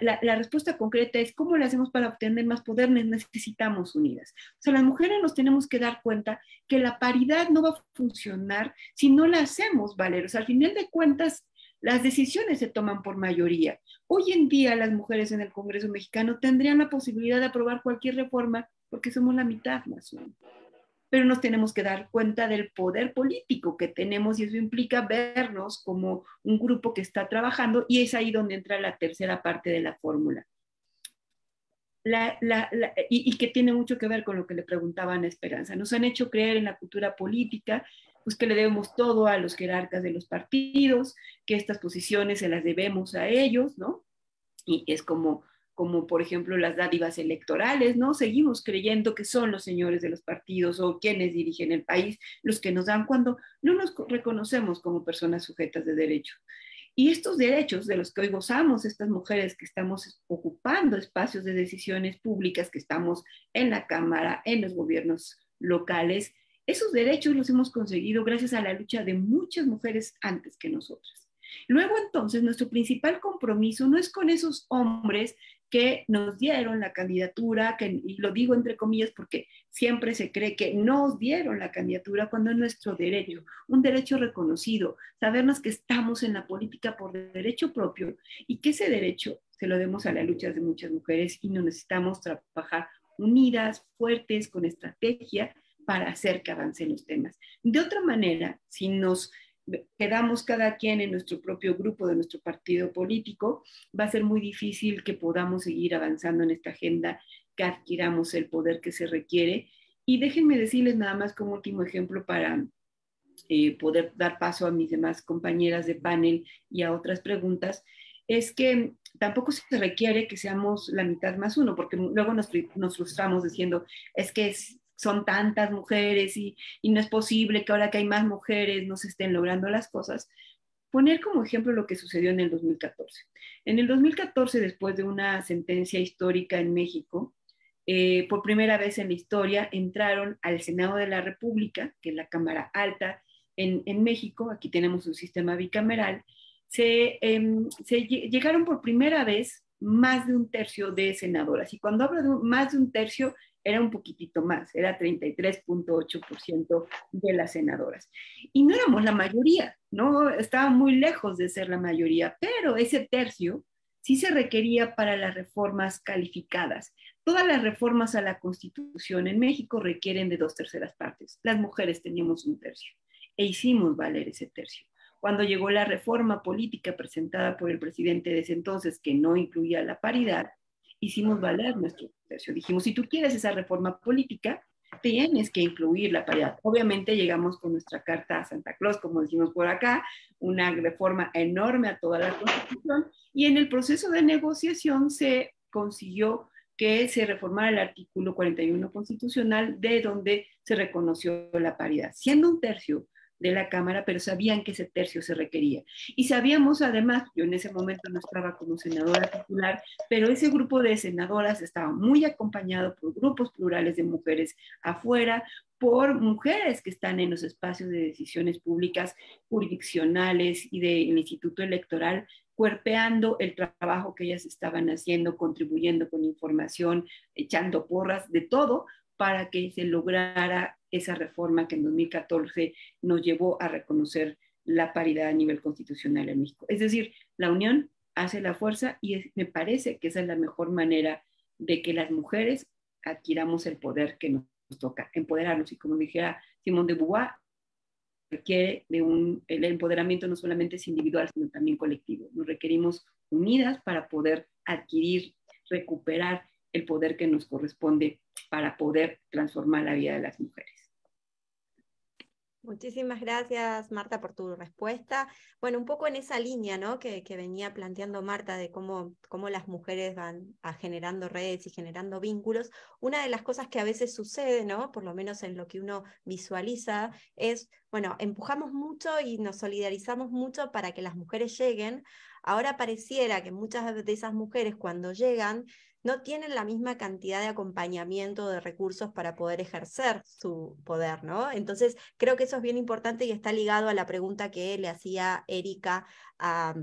la, respuesta concreta es cómo le hacemos para obtener más poder, necesitamos unidas. O sea, las mujeres nos tenemos que dar cuenta que la paridad no va a funcionar si no la hacemos valer. O sea, al final de cuentas, las decisiones se toman por mayoría. Hoy en día las mujeres en el Congreso mexicano tendrían la posibilidad de aprobar cualquier reforma porque somos la mitad más o menos pero nos tenemos que dar cuenta del poder político que tenemos y eso implica vernos como un grupo que está trabajando y es ahí donde entra la tercera parte de la fórmula. Y, que tiene mucho que ver con lo que le preguntaban a Esperanza. Nos han hecho creer en la cultura política, pues que le debemos todo a los jerarcas de los partidos, que estas posiciones se las debemos a ellos, ¿no? Y es como como por ejemplo las dádivas electorales, ¿no? Seguimos creyendo que son los señores de los partidos o quienes dirigen el país los que nos dan cuando no nos reconocemos como personas sujetas de derecho. Y estos derechos de los que hoy gozamos, estas mujeres que estamos ocupando espacios de decisiones públicas, que estamos en la Cámara, en los gobiernos locales, esos derechos los hemos conseguido gracias a la lucha de muchas mujeres antes que nosotras. Luego entonces nuestro principal compromiso no es con esos hombres que nos dieron la candidatura, que, y lo digo entre comillas porque siempre se cree que nos dieron la candidatura cuando es nuestro derecho, un derecho reconocido, sabernos que estamos en la política por derecho propio y que ese derecho se lo demos a la lucha de muchas mujeres y no necesitamos trabajar unidas, fuertes, con estrategia para hacer que avancen los temas. De otra manera, si nos quedamos cada quien en nuestro propio grupo de nuestro partido político, va a ser muy difícil que podamos seguir avanzando en esta agenda, que adquiramos el poder que se requiere. Y déjenme decirles nada más como último ejemplo para eh, poder dar paso a mis demás compañeras de panel y a otras preguntas, es que tampoco se requiere que seamos la mitad más uno, porque luego nos, nos frustramos diciendo, es que es, son tantas mujeres y, no es posible que ahora que hay más mujeres no se estén logrando las cosas. Poner como ejemplo lo que sucedió en el 2014. En el 2014, después de una sentencia histórica en México, eh, por primera vez en la historia entraron al Senado de la República, que es la Cámara Alta en, México, aquí tenemos un sistema bicameral, se, em, llegaron por primera vez más de un tercio de senadoras. Y cuando hablo de más de un tercio, era un poquitito más, era 33.8% de las senadoras. Y no éramos la mayoría, ¿no? Estaba muy lejos de ser la mayoría, pero ese tercio sí se requería para las reformas calificadas. Todas las reformas a la Constitución en México requieren de dos terceras partes. Las mujeres teníamos un tercio e hicimos valer ese tercio. Cuando llegó la reforma política presentada por el presidente de ese entonces, que no incluía la paridad, hicimos valer nuestro tercio. Dijimos, si tú quieres esa reforma política, tienes que incluir la paridad. Obviamente llegamos con nuestra carta a Santa Claus, como decimos por acá, una reforma enorme a toda la Constitución, y en el proceso de negociación se consiguió que se reformara el artículo 41 constitucional de donde se reconoció la paridad, siendo un tercio de la Cámara, pero sabían que ese tercio se requería. Y sabíamos además, yo en ese momento no estaba como senadora titular, pero ese grupo de senadoras estaba muy acompañado por grupos plurales de mujeres afuera, por mujeres que están en los espacios de decisiones públicas jurisdiccionales y del Instituto Electoral, cuerpeando el trabajo que ellas estaban haciendo, contribuyendo con información, echando porras, de todo, para que se lograra esa reforma que en 2014 nos llevó a reconocer la paridad a nivel constitucional en México. Es decir, la unión hace la fuerza y me parece que esa es la mejor manera de que las mujeres adquiramos el poder que nos toca, empoderarnos. Y como dijera Simón de Beauvoir, requiere de un, el empoderamiento no solamente es individual, sino también colectivo. Nos requerimos unidas para poder adquirir, recuperar el poder que nos corresponde para poder transformar la vida de las mujeres. Muchísimas gracias, Marta, por tu respuesta. Bueno, un poco en esa línea ¿no? que, venía planteando Marta de cómo, cómo las mujeres van a generando redes y generando vínculos, una de las cosas que a veces sucede, ¿no? por lo menos en lo que uno visualiza, es, bueno, empujamos mucho y nos solidarizamos mucho para que las mujeres lleguen. Ahora pareciera que muchas de esas mujeres cuando llegan no tienen la misma cantidad de acompañamiento de recursos para poder ejercer su poder, ¿no? Entonces, creo que eso es bien importante y está ligado a la pregunta que le hacía Erika a,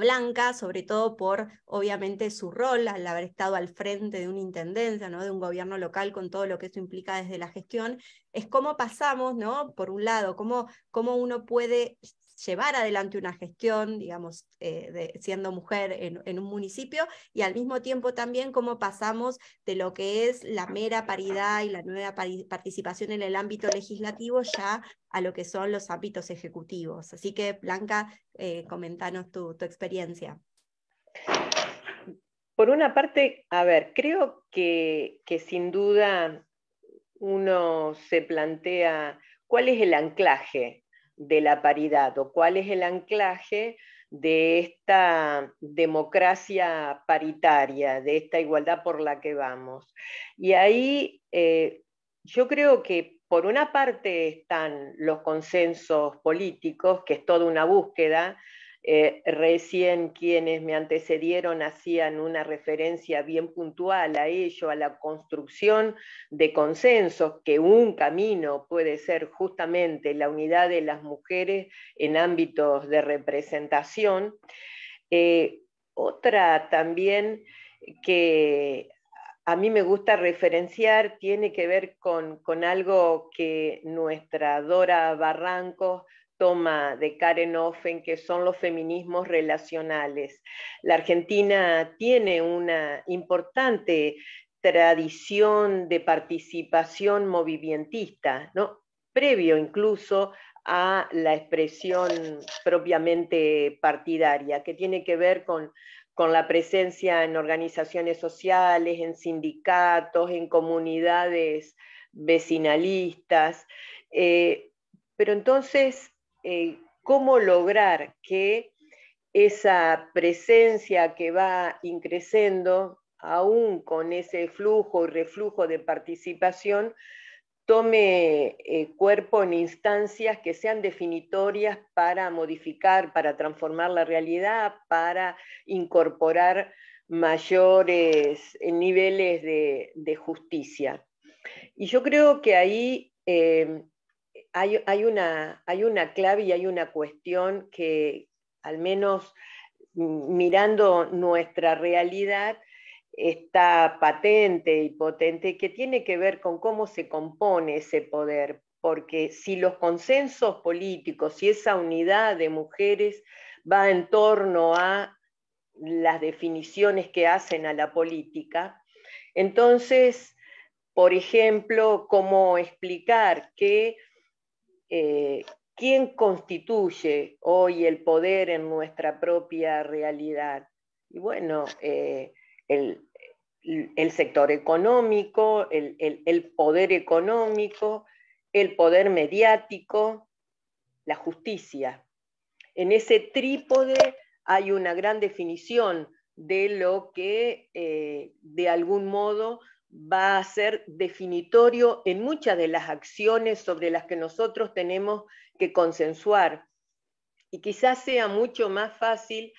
Blanca, sobre todo por, obviamente, su rol al haber estado al frente de una intendencia, ¿no? de un gobierno local, con todo lo que eso implica desde la gestión, es cómo pasamos, ¿no? por un lado, cómo, cómo uno puede llevar adelante una gestión, digamos, eh, siendo mujer en, un municipio, y al mismo tiempo también cómo pasamos de lo que es la mera paridad y la nueva participación en el ámbito legislativo ya a lo que son los ámbitos ejecutivos. Así que, Blanca, eh, comentanos tu, experiencia. Por una parte, a ver, creo que sin duda uno se plantea cuál es el anclaje de la paridad o cuál es el anclaje de esta democracia paritaria, de esta igualdad por la que vamos. Y ahí eh, yo creo que por una parte están los consensos políticos, que es toda una búsqueda, eh, recién quienes me antecedieron hacían una referencia bien puntual a ello, a la construcción de consensos, que un camino puede ser justamente la unidad de las mujeres en ámbitos de representación. Eh, otra también que a mí me gusta referenciar tiene que ver con, con algo que nuestra Dora Barrancos toma de Karen Offen, que son los feminismos relacionales. La Argentina tiene una importante tradición de participación movimentista, ¿no? previo incluso a la expresión propiamente partidaria, que tiene que ver con, con la presencia en organizaciones sociales, en sindicatos, en comunidades vecinalistas. Eh, pero entonces eh, cómo lograr que esa presencia que va increciendo, aún con ese flujo y reflujo de participación, tome eh, cuerpo en instancias que sean definitorias para modificar, para transformar la realidad, para incorporar mayores eh, niveles de, justicia. Y yo creo que ahí hay, una, hay una clave y hay una cuestión que, al menos mirando nuestra realidad, está patente y potente, que tiene que ver con cómo se compone ese poder, porque si los consensos políticos y esa unidad de mujeres va en torno a las definiciones que hacen a la política, entonces, por ejemplo, cómo explicar que eh, quién constituye hoy el poder en nuestra propia realidad. Y bueno, eh, el, sector económico, el, poder económico, el poder mediático, la justicia. En ese trípode hay una gran definición de lo que eh, de algún modo va a ser definitorio en muchas de las acciones sobre las que nosotros tenemos que consensuar. Y quizás sea mucho más fácil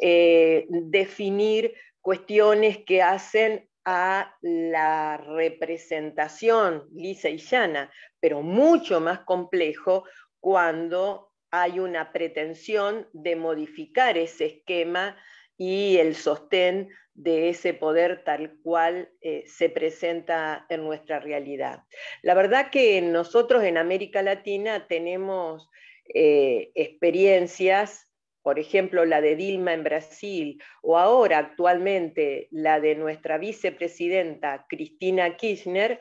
eh, definir cuestiones que hacen a la representación lisa y llana, pero mucho más complejo cuando hay una pretensión de modificar ese esquema y el sostén de ese poder tal cual eh, se presenta en nuestra realidad. La verdad que nosotros en América Latina tenemos eh, experiencias, por ejemplo la de Dilma en Brasil o ahora actualmente la de nuestra vicepresidenta Cristina Kirchner,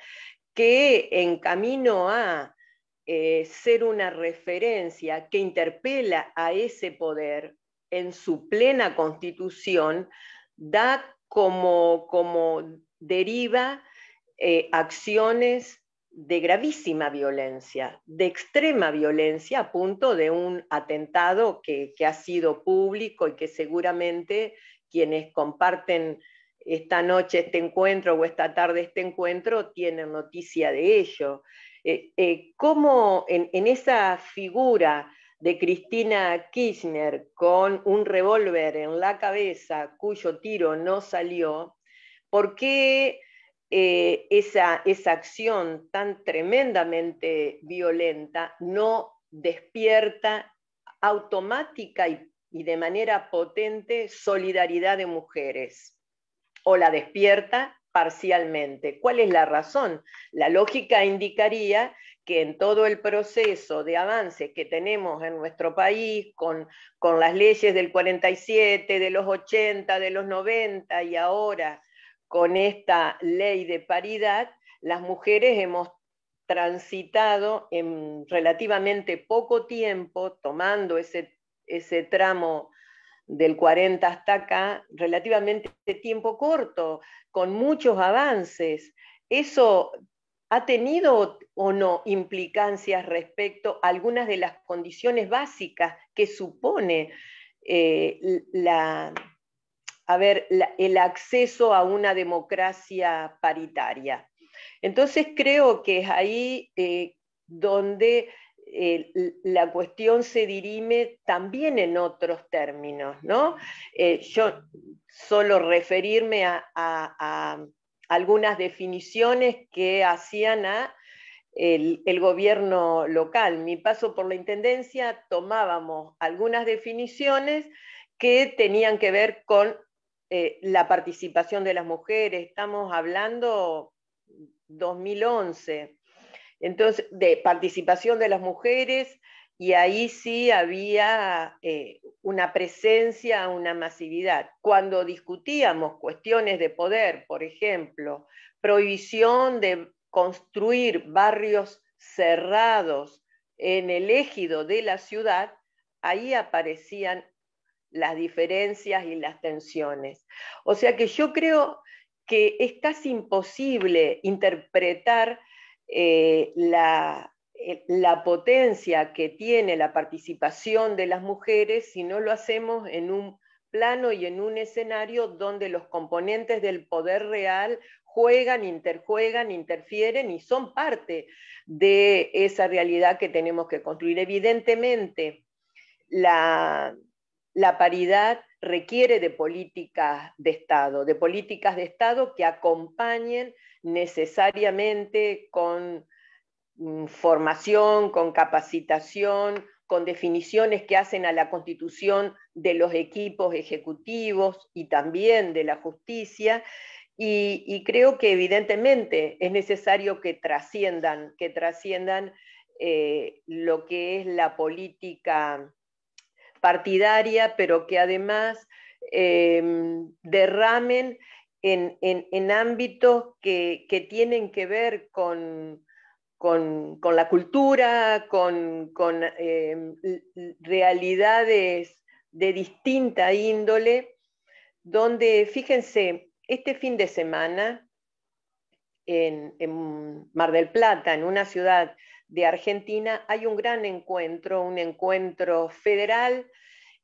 que en camino a eh, ser una referencia que interpela a ese poder en su plena constitución, da como, como deriva eh, acciones de gravísima violencia, de extrema violencia, a punto de un atentado que, que ha sido público y que seguramente quienes comparten esta noche este encuentro o esta tarde este encuentro tienen noticia de ello. Eh, eh, cómo en, esa figura de Cristina Kirchner con un revólver en la cabeza cuyo tiro no salió, ¿por qué eh, esa, esa acción tan tremendamente violenta no despierta automática y, y de manera potente solidaridad de mujeres? ¿O la despierta parcialmente. ¿Cuál es la razón? La lógica indicaría que en todo el proceso de avance que tenemos en nuestro país, con, con las leyes del 47, de los 80, de los 90 y ahora con esta ley de paridad, las mujeres hemos transitado en relativamente poco tiempo, tomando ese, ese tramo del 40 hasta acá, relativamente de tiempo corto, con muchos avances. ¿Eso ha tenido o no implicancias respecto a algunas de las condiciones básicas que supone eh, el acceso a una democracia paritaria? Entonces creo que es ahí eh, donde la cuestión se dirime también en otros términos, ¿no? Eh, yo solo referirme a, algunas definiciones que hacían a el, gobierno local. Mi paso por la intendencia tomábamos algunas definiciones que tenían que ver con eh, la participación de las mujeres. Estamos hablando 2011 entonces, de participación de las mujeres, y ahí sí había eh, una presencia, una masividad. Cuando discutíamos cuestiones de poder, por ejemplo, prohibición de construir barrios cerrados en el ejido de la ciudad, ahí aparecían las diferencias y las tensiones. O sea que yo creo que es casi imposible interpretar eh, eh, la, potencia que tiene la participación de las mujeres si no lo hacemos en un plano y en un escenario donde los componentes del poder real juegan, interjuegan, interfieren y son parte de esa realidad que tenemos que construir. Evidentemente, la, la paridad requiere de políticas de Estado, de políticas de Estado que acompañen necesariamente con formación, con capacitación, con definiciones que hacen a la constitución de los equipos ejecutivos y también de la justicia. Y, creo que evidentemente es necesario que trasciendan, que trasciendan eh, lo que es la política partidaria, pero que además em, derramen en, ámbitos que, tienen que ver con, con, la cultura, con, em, realidades de distinta índole, donde, fíjense, este fin de semana en, en Mar del Plata, en una ciudad de Argentina hay un gran encuentro, un encuentro federal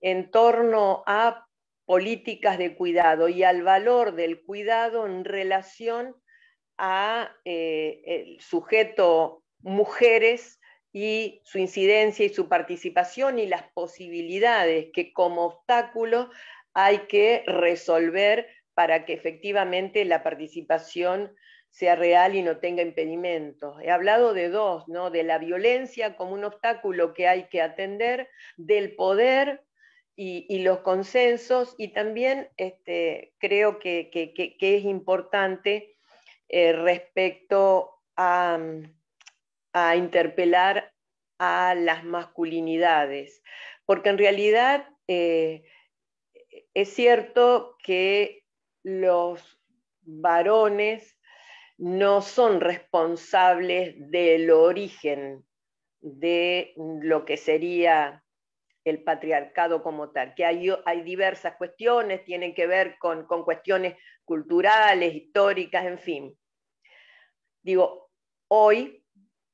en torno a políticas de cuidado y al valor del cuidado en relación a eh, el sujeto mujeres y su incidencia y su participación y las posibilidades que como obstáculo hay que resolver para que efectivamente la participación sea real y no tenga impedimentos. He hablado de dos, ¿no? de la violencia como un obstáculo que hay que atender, del poder y, los consensos, y también este, creo que, es importante eh, respecto a, interpelar a las masculinidades, porque en realidad eh, es cierto que los varones no son responsables del origen de lo que sería el patriarcado como tal, que hay, diversas cuestiones, tienen que ver con cuestiones culturales, históricas, en fin. Digo, hoy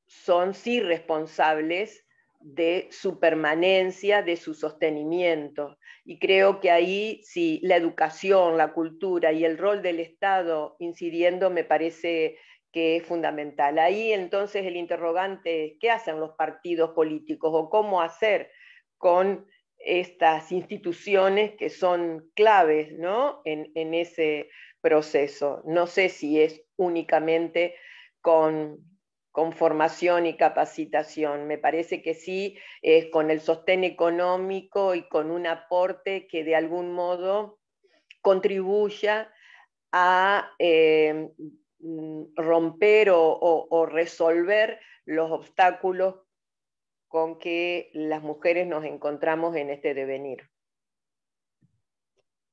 son sí responsables de su permanencia, de su sostenimiento. Y creo que ahí sí, la educación, la cultura y el rol del Estado incidiendo me parece que es fundamental. Ahí entonces el interrogante es, ¿qué hacen los partidos políticos o cómo hacer con estas instituciones que son claves ¿no? en, en ese proceso? No sé si es únicamente con formación y capacitación. Me parece que sí, es con el sostén económico y con un aporte que de algún modo contribuya a eh, romper o resolver los obstáculos con que las mujeres nos encontramos en este devenir.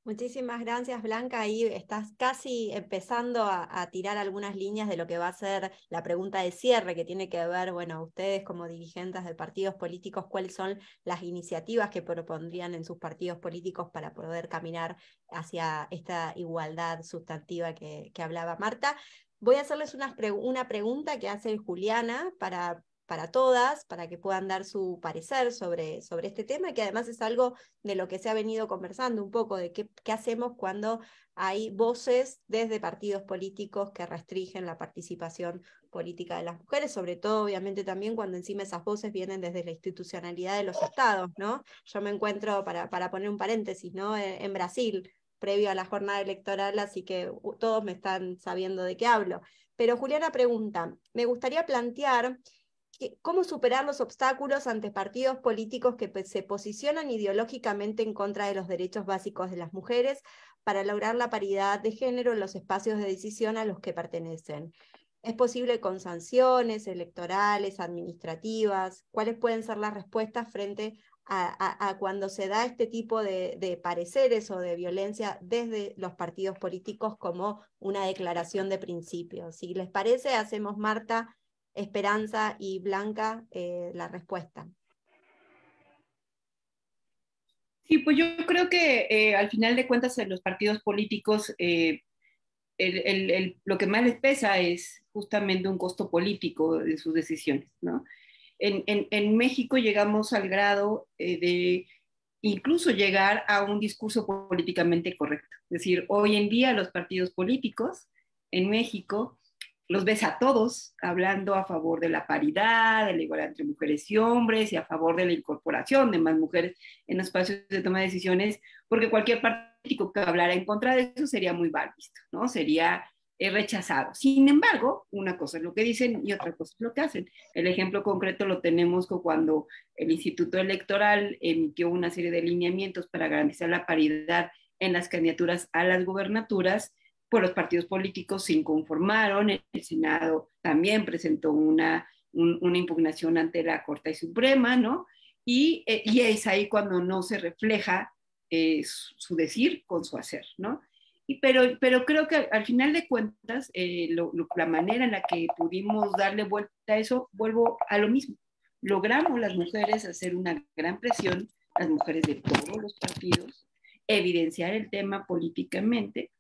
Muchísimas gracias, Blanca. Ahí estás casi empezando a, tirar algunas líneas de lo que va a ser la pregunta de cierre, que tiene que ver, bueno, ustedes como dirigentes de partidos políticos, cuáles son las iniciativas que propondrían en sus partidos políticos para poder caminar hacia esta igualdad sustantiva que, hablaba Marta. Voy a hacerles una pregunta que hace Juliana para para todas, para que puedan dar su parecer sobre, sobre este tema, que además es algo de lo que se ha venido conversando un poco, de qué, qué hacemos cuando hay voces desde partidos políticos que restringen la participación política de las mujeres, sobre todo obviamente también cuando encima esas voces vienen desde la institucionalidad de los estados, ¿no? Yo me encuentro, para, para poner un paréntesis, ¿no? En, Brasil, previo a la jornada electoral, así que todos me están sabiendo de qué hablo. Pero Juliana pregunta, me gustaría plantear cómo superar los obstáculos ante partidos políticos que se posicionan ideológicamente en contra de los derechos básicos de las mujeres para lograr la paridad de género en los espacios de decisión a los que pertenecen. ¿Es posible con sanciones electorales, administrativas? ¿Cuáles pueden ser las respuestas frente a, cuando se da este tipo de, de, pareceres o de violencia desde los partidos políticos como una declaración de principios? Si les parece, hacemos, Marta, Esperanza y Blanca eh, la respuesta. Sí, pues yo creo que eh, al final de cuentas en los partidos políticos eh, lo que más les pesa es justamente un costo político de sus decisiones. ¿no? En, en, México llegamos al grado de incluso llegar a un discurso políticamente correcto. Es decir, hoy en día los partidos políticos en México los ves a todos hablando a favor de la paridad, de la igualdad entre mujeres y hombres y a favor de la incorporación de más mujeres en los espacios de toma de decisiones, porque cualquier político que hablara en contra de eso sería muy mal visto, ¿no? Sería eh, rechazado. Sin embargo, una cosa es lo que dicen y otra cosa es lo que hacen. El ejemplo concreto lo tenemos cuando el Instituto Electoral emitió una serie de lineamientos para garantizar la paridad en las candidaturas a las gubernaturas pues los partidos políticos se inconformaron, el Senado también presentó una, una impugnación ante la Corte Suprema, ¿no? Y, eh, y, es ahí cuando no se refleja eh, su, decir con su hacer, ¿no? Y, pero, pero creo que al final de cuentas, eh, la manera en la que pudimos darle vuelta a eso, vuelvo a lo mismo. Logramos las mujeres hacer una gran presión, las mujeres de todos los partidos, evidenciar el tema políticamente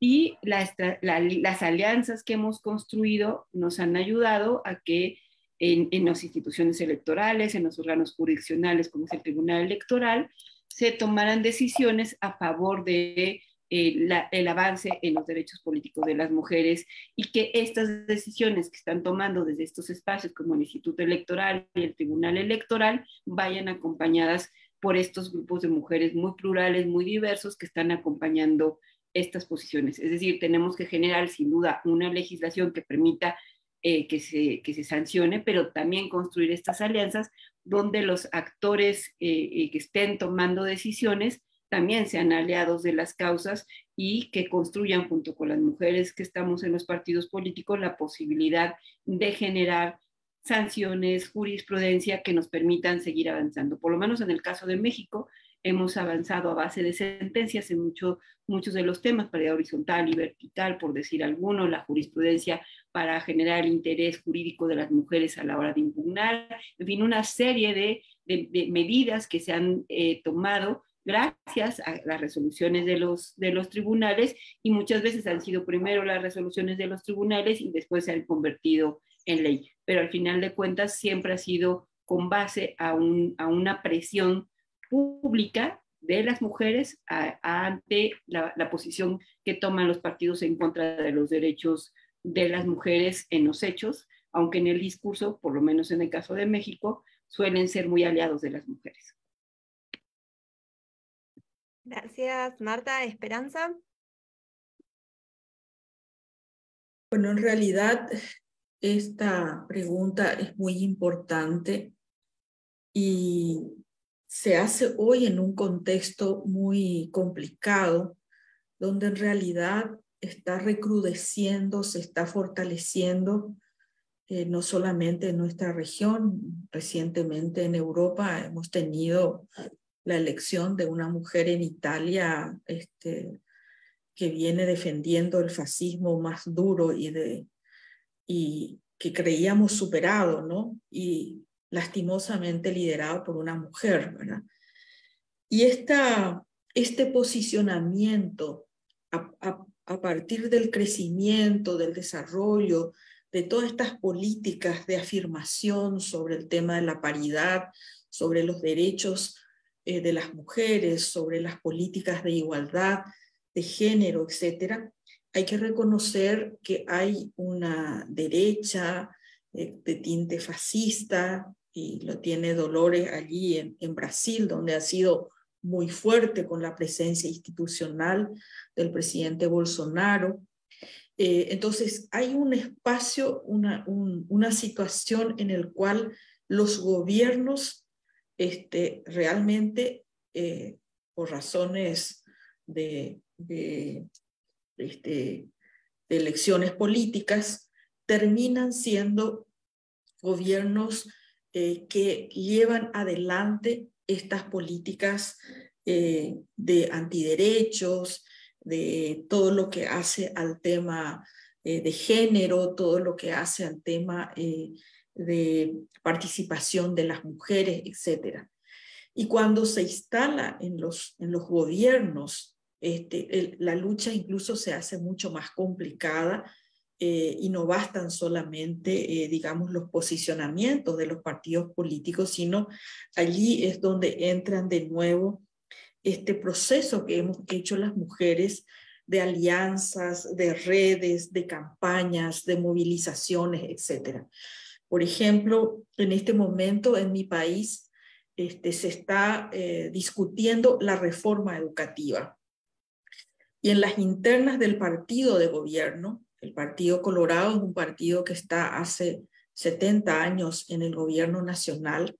y las alianzas que hemos construido nos han ayudado a que en, las instituciones electorales, en los órganos jurisdiccionales como es el Tribunal Electoral, se tomaran decisiones a favor de eh, el avance en los derechos políticos de las mujeres y que estas decisiones que están tomando desde estos espacios como el Instituto Electoral y el Tribunal Electoral vayan acompañadas por estos grupos de mujeres muy plurales, muy diversos que están acompañando estas posiciones. Es decir, tenemos que generar sin duda una legislación que permita eh, que, se, que se sancione, pero también construir estas alianzas donde los actores eh, que estén tomando decisiones también sean aliados de las causas y que construyan junto con las mujeres que estamos en los partidos políticos la posibilidad de generar sanciones, jurisprudencia que nos permitan seguir avanzando. Por lo menos en el caso de México, hemos avanzado a base de sentencias en mucho, muchos de los temas, paridad horizontal y vertical, por decir alguno, la jurisprudencia para generar el interés jurídico de las mujeres a la hora de impugnar, en fin, una serie de, de, medidas que se han eh, tomado gracias a las resoluciones de los, de los tribunales y muchas veces han sido primero las resoluciones de los tribunales y después se han convertido en ley. Pero al final de cuentas siempre ha sido con base a, un, a una presión pública de las mujeres ante la, la, posición que toman los partidos en contra de los derechos de las mujeres en los hechos, aunque en el discurso, por lo menos en el caso de México, suelen ser muy aliados de las mujeres. Gracias, Marta. Esperanza. Bueno, en realidad esta pregunta es muy importante y se hace hoy en un contexto muy complicado, donde en realidad está recrudeciendo, se está fortaleciendo, eh, no solamente en nuestra región, recientemente en Europa hemos tenido la elección de una mujer en Italia este, que viene defendiendo el fascismo más duro y, de, y que creíamos superado, ¿no? Y lastimosamente liderado por una mujer, ¿verdad? Y esta, este posicionamiento a, partir del crecimiento, del desarrollo, de todas estas políticas de afirmación sobre el tema de la paridad, sobre los derechos eh, de las mujeres, sobre las políticas de igualdad, de género, etcétera, hay que reconocer que hay una derecha eh, de tinte fascista, y lo tiene Dolores allí en, Brasil, donde ha sido muy fuerte con la presencia institucional del presidente Bolsonaro. Eh, entonces, hay un espacio, una, una situación en el cual los gobiernos este, realmente eh, por razones de, este, de, elecciones políticas, terminan siendo gobiernos eh, que llevan adelante estas políticas eh, de antiderechos, de todo lo que hace al tema de género, todo lo que hace al tema de participación de las mujeres, etc. Y cuando se instala en los, en los gobiernos, este, la lucha incluso se hace mucho más complicada eh, y no bastan solamente, eh, digamos, los posicionamientos de los partidos políticos, sino allí es donde entran de nuevo este proceso que hemos hecho las mujeres de alianzas, de redes, de campañas, de movilizaciones, etcétera. Por ejemplo, en este momento en mi país este, se está eh, discutiendo la reforma educativa. Y en las internas del partido de gobierno, el Partido Colorado es un partido que está hace 70 años en el gobierno nacional,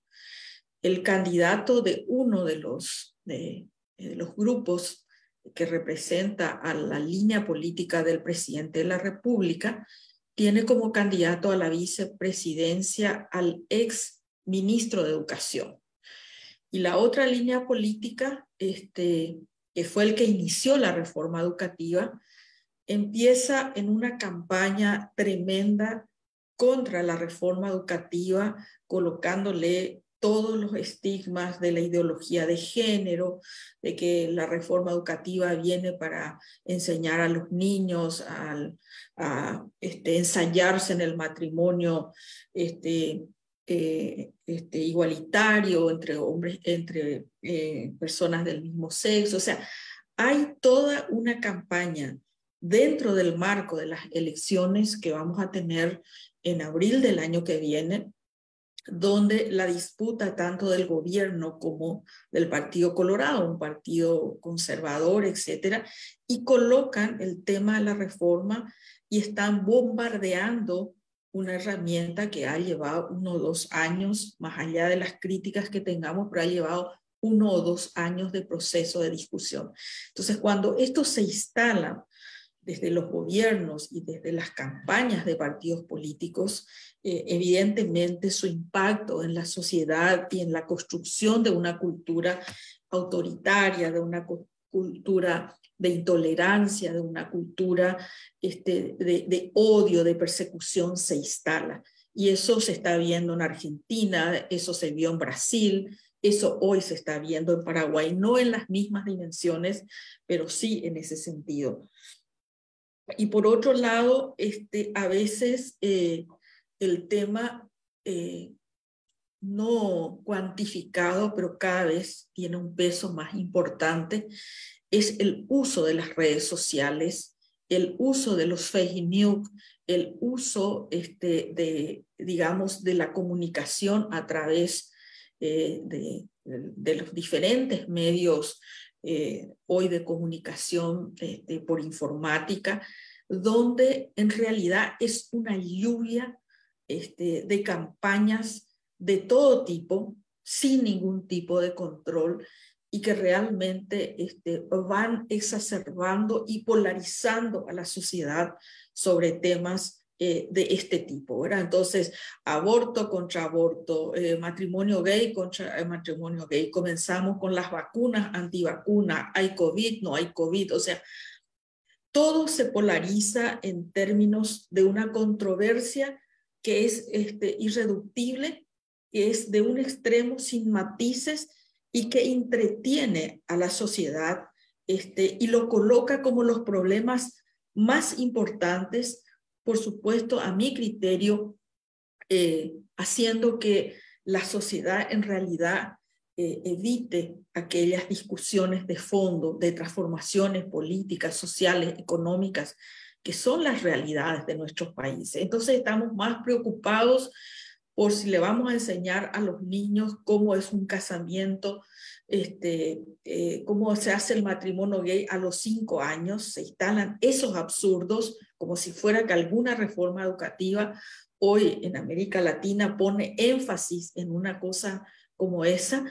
el candidato de uno de los, de los grupos que representa a la línea política del presidente de la República tiene como candidato a la vicepresidencia al ex ministro de Educación. Y la otra línea política, este, que fue el que inició la reforma educativa, empieza en una campaña tremenda contra la reforma educativa, colocándole todos los estigmas de la ideología de género, de que la reforma educativa viene para enseñar a los niños a, este, ensayarse en el matrimonio este, eh, este, igualitario entre hombres, entre eh, personas del mismo sexo. O sea, hay toda una campaña dentro del marco de las elecciones que vamos a tener en abril del año que viene, donde la disputa tanto del gobierno como del Partido Colorado, un partido conservador, etcétera, y colocan el tema de la reforma y están bombardeando una herramienta que ha llevado uno o dos años, más allá de las críticas que tengamos, pero ha llevado uno o dos años de proceso de discusión. Entonces, cuando esto se instala desde los gobiernos y desde las campañas de partidos políticos, eh, evidentemente su impacto en la sociedad y en la construcción de una cultura autoritaria, de una cultura de intolerancia, de una cultura este, de, de odio, de persecución, se instala. Y eso se está viendo en Argentina, eso se vio en Brasil, eso hoy se está viendo en Paraguay, no en las mismas dimensiones, pero sí en ese sentido. Y por otro lado, este, a veces eh, el tema eh, no cuantificado, pero cada vez tiene un peso más importante, es el uso de las redes sociales, el uso de los fake news, el uso este, de, digamos, de la comunicación a través eh, de, de, los diferentes medios eh, hoy de comunicación este, por informática, donde en realidad es una lluvia este, de campañas de todo tipo, sin ningún tipo de control y que realmente este, van exacerbando y polarizando a la sociedad sobre temas eh, de este tipo, ¿verdad? Entonces, aborto contra aborto, eh, matrimonio gay contra eh, matrimonio gay. Comenzamos con las vacunas, antivacunas, hay COVID, no hay COVID, o sea, todo se polariza en términos de una controversia que es este, irreductible, que es de un extremo sin matices y que entretiene a la sociedad este, y lo coloca como los problemas más importantes por supuesto, a mi criterio, eh, haciendo que la sociedad en realidad eh, evite aquellas discusiones de fondo, de transformaciones políticas, sociales, económicas, que son las realidades de nuestros países. Entonces estamos más preocupados por si le vamos a enseñar a los niños cómo es un casamiento, este, eh, cómo se hace el matrimonio gay a los cinco años, se instalan esos absurdos como si fuera que alguna reforma educativa hoy en América Latina pone énfasis en una cosa como esa.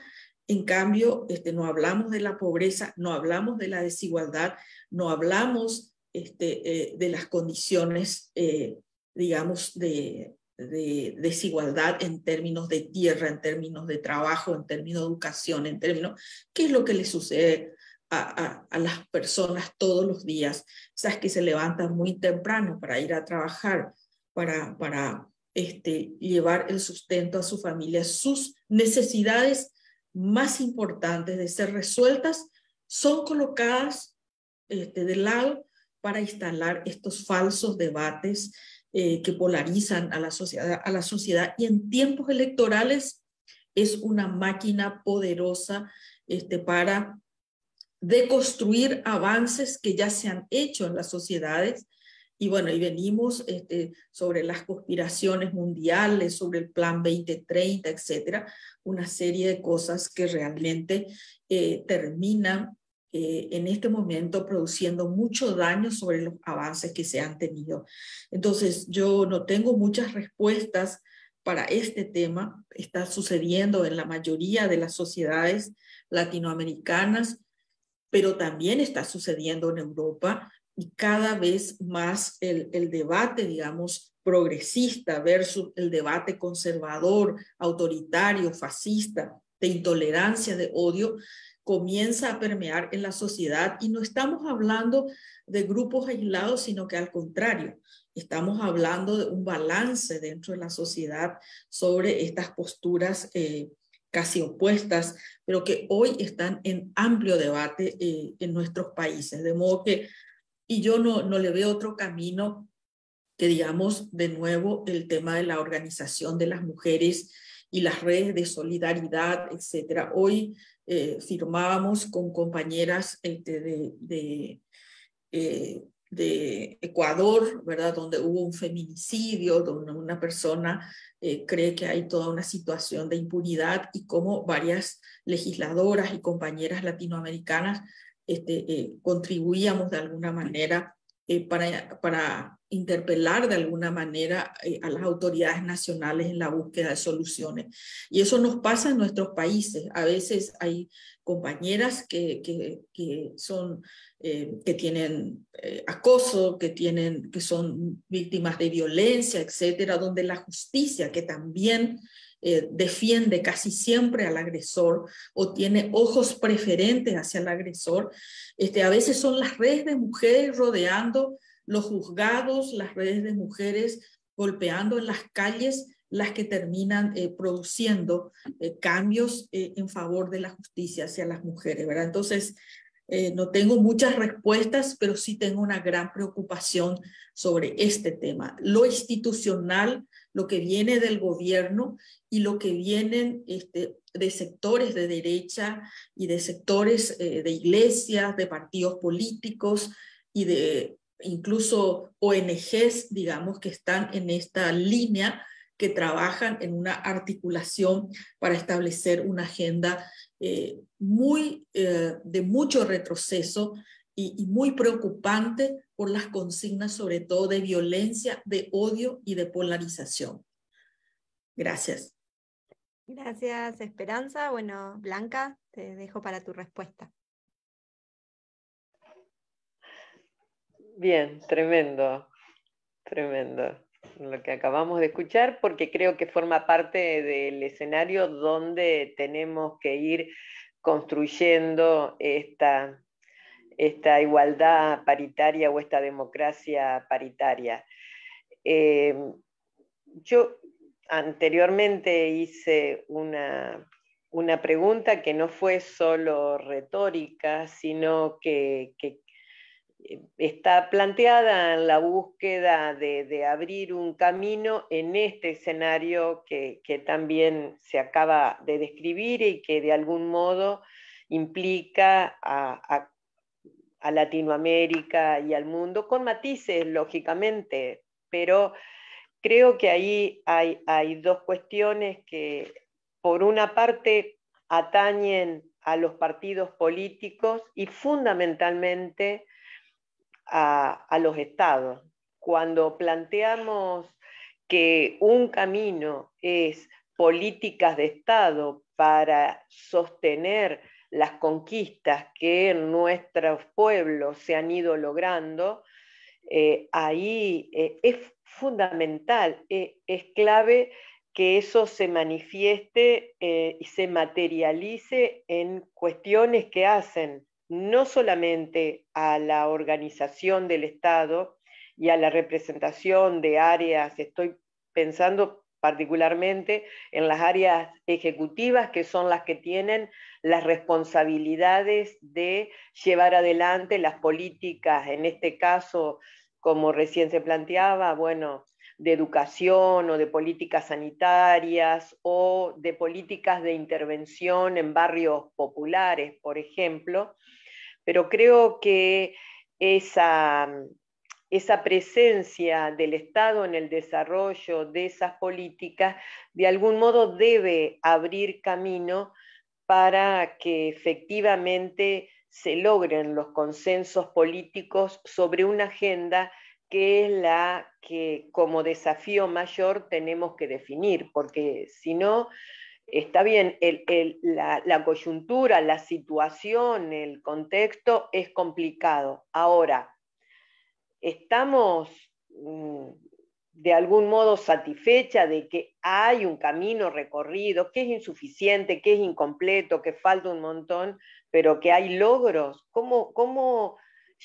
En cambio, este, no hablamos de la pobreza, no hablamos de la desigualdad, no hablamos este, eh, de las condiciones, eh, digamos, de, de desigualdad en términos de tierra, en términos de trabajo, en términos de educación, en términos, ¿qué es lo que le sucede a, a, las personas todos los días? Esas que se levantan muy temprano para ir a trabajar, para, para este, llevar el sustento a su familia, sus necesidades más importantes de ser resueltas son colocadas este, de lado para instalar estos falsos debates eh, que polarizan a la, sociedad, a la sociedad y en tiempos electorales es una máquina poderosa este, para deconstruir avances que ya se han hecho en las sociedades. Y bueno, y venimos este, sobre las conspiraciones mundiales, sobre el plan 2030, etcétera, una serie de cosas que realmente eh, terminan eh, en este momento produciendo mucho daño sobre los avances que se han tenido. Entonces, yo no tengo muchas respuestas para este tema. Está sucediendo en la mayoría de las sociedades latinoamericanas, pero también está sucediendo en Europa y cada vez más el, debate, digamos, progresista versus el debate conservador, autoritario, fascista, de intolerancia, de odio, comienza a permear en la sociedad. Y no estamos hablando de grupos aislados, sino que al contrario, estamos hablando de un balance dentro de la sociedad sobre estas posturas eh, casi opuestas, pero que hoy están en amplio debate eh, en nuestros países. De modo que, y yo no, no le veo otro camino que digamos de nuevo el tema de la organización de las mujeres y las redes de solidaridad, etcétera. Hoy eh, firmábamos con compañeras este, de, eh, de, Ecuador, ¿verdad? Donde hubo un feminicidio, donde una persona eh, cree que hay toda una situación de impunidad y cómo varias legisladoras y compañeras latinoamericanas este, contribuíamos de alguna manera para, para interpelar de alguna manera eh, a las autoridades nacionales en la búsqueda de soluciones. Y eso nos pasa en nuestros países. A veces hay compañeras que, que, son, eh, que tienen eh, acoso, que, tienen, que son víctimas de violencia, etcétera, donde la justicia, que también defiende casi siempre al agresor o tiene ojos preferentes hacia el agresor, este, a veces son las redes de mujeres rodeando los juzgados, las redes de mujeres golpeando en las calles, las que terminan eh, produciendo eh, cambios eh, en favor de la justicia hacia las mujeres, ¿verdad? Entonces, no tengo muchas respuestas, pero sí tengo una gran preocupación sobre este tema. Lo institucional, lo que viene del gobierno y lo que vienen este, de sectores de derecha y de sectores de iglesias, de partidos políticos y de incluso ONGs, digamos, que están en esta línea, que trabajan en una articulación para establecer una agenda eh, muy eh, de mucho retroceso y, muy preocupante por las consignas, sobre todo de violencia, de odio y de polarización. Gracias. Gracias, Esperanza. Bueno, Blanca, te dejo para tu respuesta. Bien, tremendo, tremendo lo que acabamos de escuchar, porque creo que forma parte del escenario donde tenemos que ir construyendo esta, esta igualdad paritaria o esta democracia paritaria. Eh, yo anteriormente hice una, una, pregunta que no fue solo retórica, sino que, que está planteada en la búsqueda de, abrir un camino en este escenario que, también se acaba de describir y que de algún modo implica a, Latinoamérica y al mundo, con matices, lógicamente, pero creo que ahí hay, hay dos cuestiones que, por una parte, atañen a los partidos políticos y fundamentalmente a, los estados. Cuando planteamos que un camino es políticas de Estado para sostener las conquistas que nuestros pueblos se han ido logrando, eh, ahí eh, es fundamental, eh, es clave que eso se manifieste y se materialice en cuestiones que hacen no solamente a la organización del Estado y a la representación de áreas, estoy pensando particularmente en las áreas ejecutivas, que son las que tienen las responsabilidades de llevar adelante las políticas, en este caso, como recién se planteaba, bueno, de educación o de políticas sanitarias o de políticas de intervención en barrios populares, por ejemplo, pero creo que esa, esa presencia del Estado en el desarrollo de esas políticas de algún modo debe abrir camino para que efectivamente se logren los consensos políticos sobre una agenda que es la que como desafío mayor tenemos que definir, porque si no, está bien, la, coyuntura, la situación, el contexto es complicado. Ahora, ¿estamos mm, de algún modo satisfecha de que hay un camino recorrido, que es insuficiente, que es incompleto, que falta un montón, pero que hay logros? ¿Cómo, cómo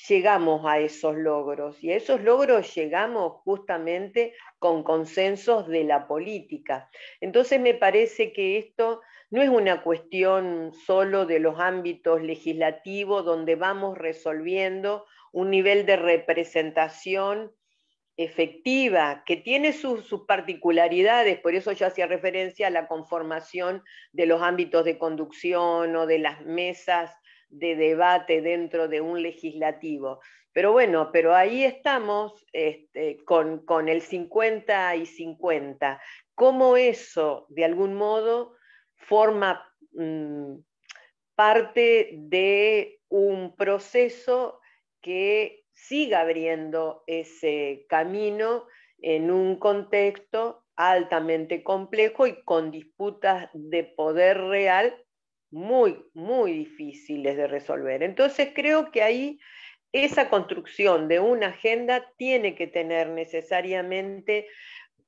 llegamos a esos logros? Y a esos logros llegamos justamente con consensos de la política. Entonces me parece que esto no es una cuestión solo de los ámbitos legislativos donde vamos resolviendo un nivel de representación efectiva, que tiene sus, particularidades, por eso yo hacía referencia a la conformación de los ámbitos de conducción o de las mesas de debate dentro de un legislativo. Pero bueno, pero ahí estamos este, con, el 50 y 50. ¿Cómo eso, de algún modo, forma mm, parte de un proceso que siga abriendo ese camino en un contexto altamente complejo y con disputas de poder real muy, muy difíciles de resolver. Entonces creo que ahí esa construcción de una agenda tiene que tener necesariamente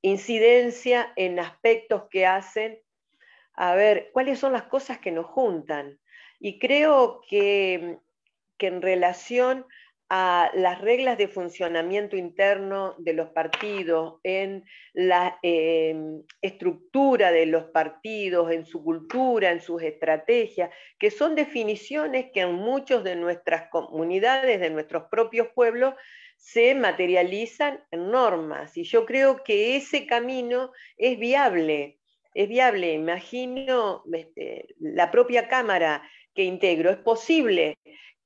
incidencia en aspectos que hacen, a ver, cuáles son las cosas que nos juntan. Y creo que, que en relación a las reglas de funcionamiento interno de los partidos, en la em, estructura de los partidos, en su cultura, en sus estrategias, que son definiciones que en muchas de nuestras comunidades, de nuestros propios pueblos, se materializan en normas. Y yo creo que ese camino es viable, es viable. Imagino este, la propia Cámara que integro, es posible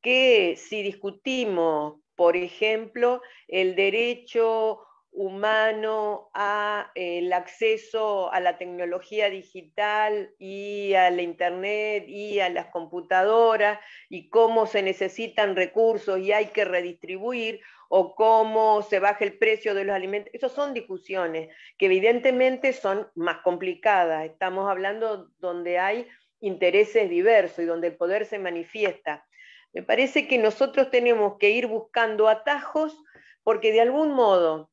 que si discutimos, por ejemplo, el derecho humano a el acceso a la tecnología digital y a la internet y a las computadoras y cómo se necesitan recursos y hay que redistribuir o cómo se baja el precio de los alimentos. Esas son discusiones que evidentemente son más complicadas. Estamos hablando donde hay intereses diversos y donde el poder se manifiesta. Me parece que nosotros tenemos que ir buscando atajos porque de algún modo,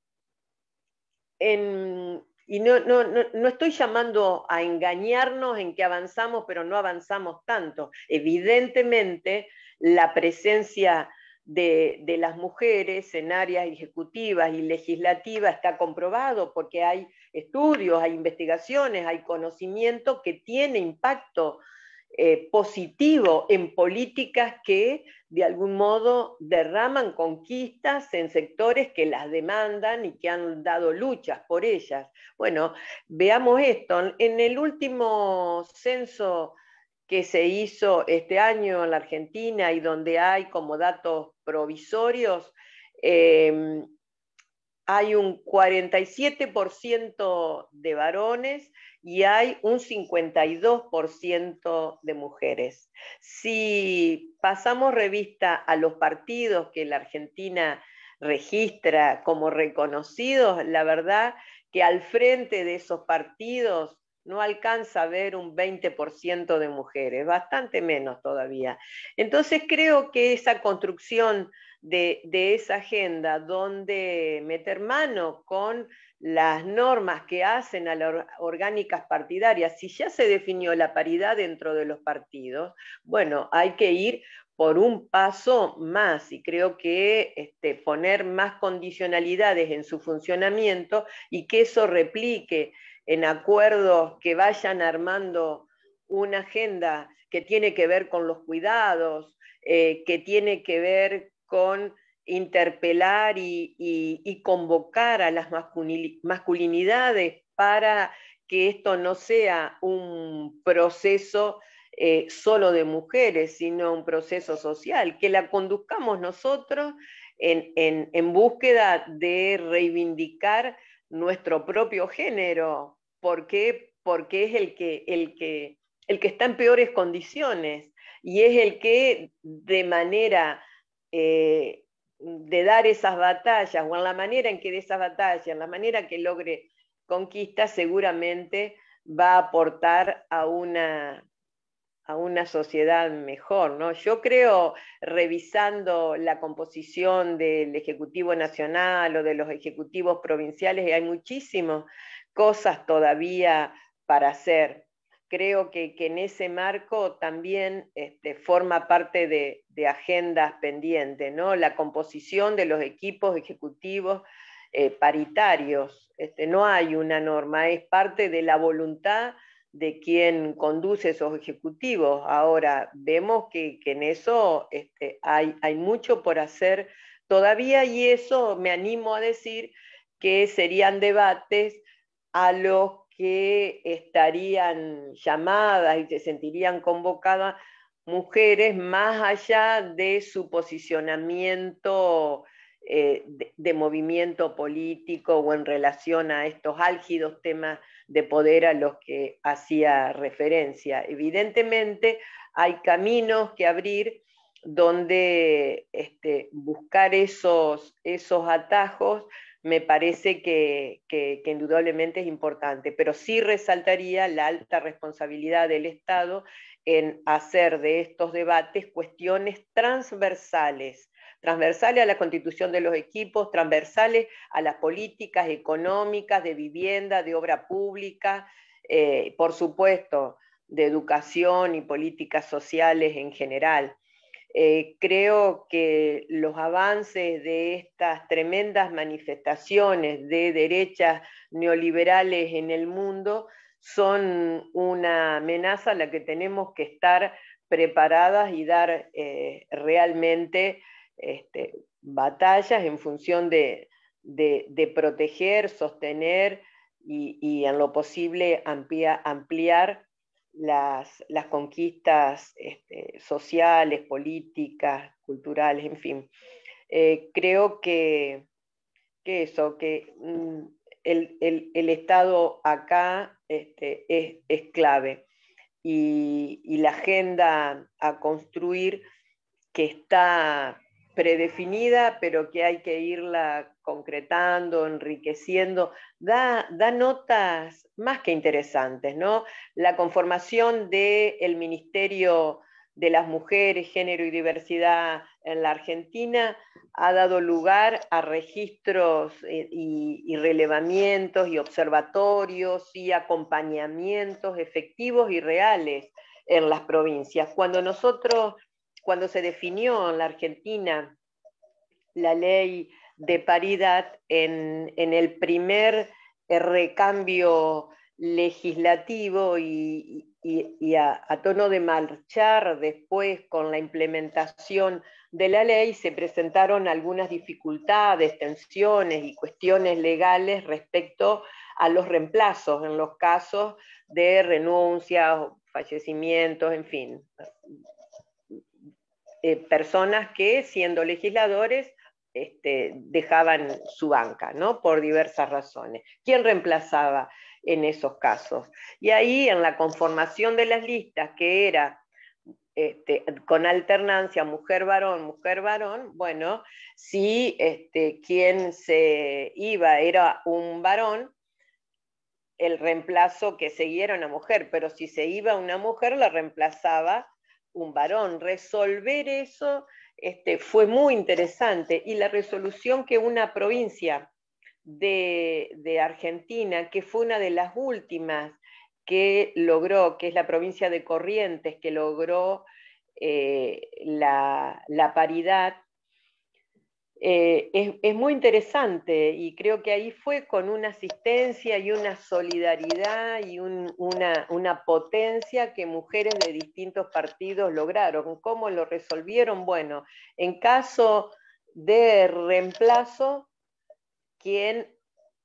y no, no, estoy llamando a engañarnos en que avanzamos, pero no avanzamos tanto. Evidentemente, la presencia de, de, las mujeres en áreas ejecutivas y legislativas está comprobado porque hay estudios, hay investigaciones, hay conocimiento que tiene impacto eh, positivo en políticas que de algún modo derraman conquistas en sectores que las demandan y que han dado luchas por ellas. Bueno, veamos esto. En el último censo que se hizo este año en la Argentina y donde hay como datos provisorios, eh, hay un 47% de varones y hay un 52% de mujeres. Si pasamos revista a los partidos que la Argentina registra como reconocidos, la verdad que al frente de esos partidos no alcanza a ver un 20% de mujeres, bastante menos todavía. Entonces creo que esa construcción de, esa agenda donde meter mano con las normas que hacen a las orgánicas partidarias, si ya se definió la paridad dentro de los partidos, bueno, hay que ir por un paso más y creo que este, poner más condicionalidades en su funcionamiento y que eso replique en acuerdos que vayan armando una agenda que tiene que ver con los cuidados, eh, que tiene que ver con interpelar y, convocar a las masculinidades para que esto no sea un proceso eh, solo de mujeres, sino un proceso social, que la conduzcamos nosotros en, búsqueda de reivindicar nuestro propio género, porque, porque es el que, el, que, el que está en peores condiciones y es el que de manera eh, de dar esas batallas o en la manera en que de esas batallas, en la manera que logre conquistas, seguramente va a aportar a una, a una sociedad mejor. ¿no? Yo creo, revisando la composición del Ejecutivo Nacional o de los ejecutivos provinciales, hay muchísimas cosas todavía para hacer creo que, en ese marco también este, forma parte de, agendas pendientes, ¿no? La composición de los equipos ejecutivos eh, paritarios. Este, no hay una norma, es parte de la voluntad de quien conduce esos ejecutivos. Ahora, vemos que, en eso este, hay, hay mucho por hacer todavía y eso me animo a decir que serían debates a los que estarían llamadas y se sentirían convocadas mujeres más allá de su posicionamiento eh, de, movimiento político o en relación a estos álgidos temas de poder a los que hacía referencia. Evidentemente hay caminos que abrir donde este, buscar esos, esos atajos me parece que, indudablemente es importante, pero sí resaltaría la alta responsabilidad del Estado en hacer de estos debates cuestiones transversales, transversales a la constitución de los equipos, transversales a las políticas económicas, de vivienda, de obra pública, eh, por supuesto, de educación y políticas sociales en general. Eh, creo que los avances de estas tremendas manifestaciones de derechas neoliberales en el mundo son una amenaza a la que tenemos que estar preparadas y dar eh, realmente este, batallas en función de, proteger, sostener y, en lo posible ampliar las, conquistas este, sociales, políticas, culturales, en fin. Eh, creo que, eso, que mm, el, Estado acá este, es, clave y, y la agenda a construir que está predefinida, pero que hay que irla concretando, enriqueciendo, da, notas más que interesantes, ¿no? La conformación del Ministerio de las Mujeres, Género y Diversidad en la Argentina ha dado lugar a registros eh, y, y, relevamientos y observatorios y acompañamientos efectivos y reales en las provincias. Cuando nosotros cuando se definió en la Argentina la ley de paridad en, el primer eh, recambio legislativo y, a, tono de marchar después con la implementación de la ley, se presentaron algunas dificultades, tensiones y cuestiones legales respecto a los reemplazos en los casos de renuncias, fallecimientos, en fin, eh, personas que siendo legisladores este, dejaban su banca, ¿no? Por diversas razones. ¿Quién reemplazaba en esos casos? Y ahí en la conformación de las listas, que era este, con alternancia mujer-varón, mujer-varón, bueno, si este, quien se iba era un varón, el reemplazo que seguía era una mujer, pero si se iba una mujer, la reemplazaba un varón. Resolver eso este, fue muy interesante y la resolución que una provincia de, Argentina, que fue una de las últimas que logró, que es la provincia de Corrientes, que logró eh, la, la paridad eh, es, muy interesante y creo que ahí fue con una asistencia y una solidaridad y una, potencia que mujeres de distintos partidos lograron. ¿Cómo lo resolvieron? Bueno, en caso de reemplazo, quien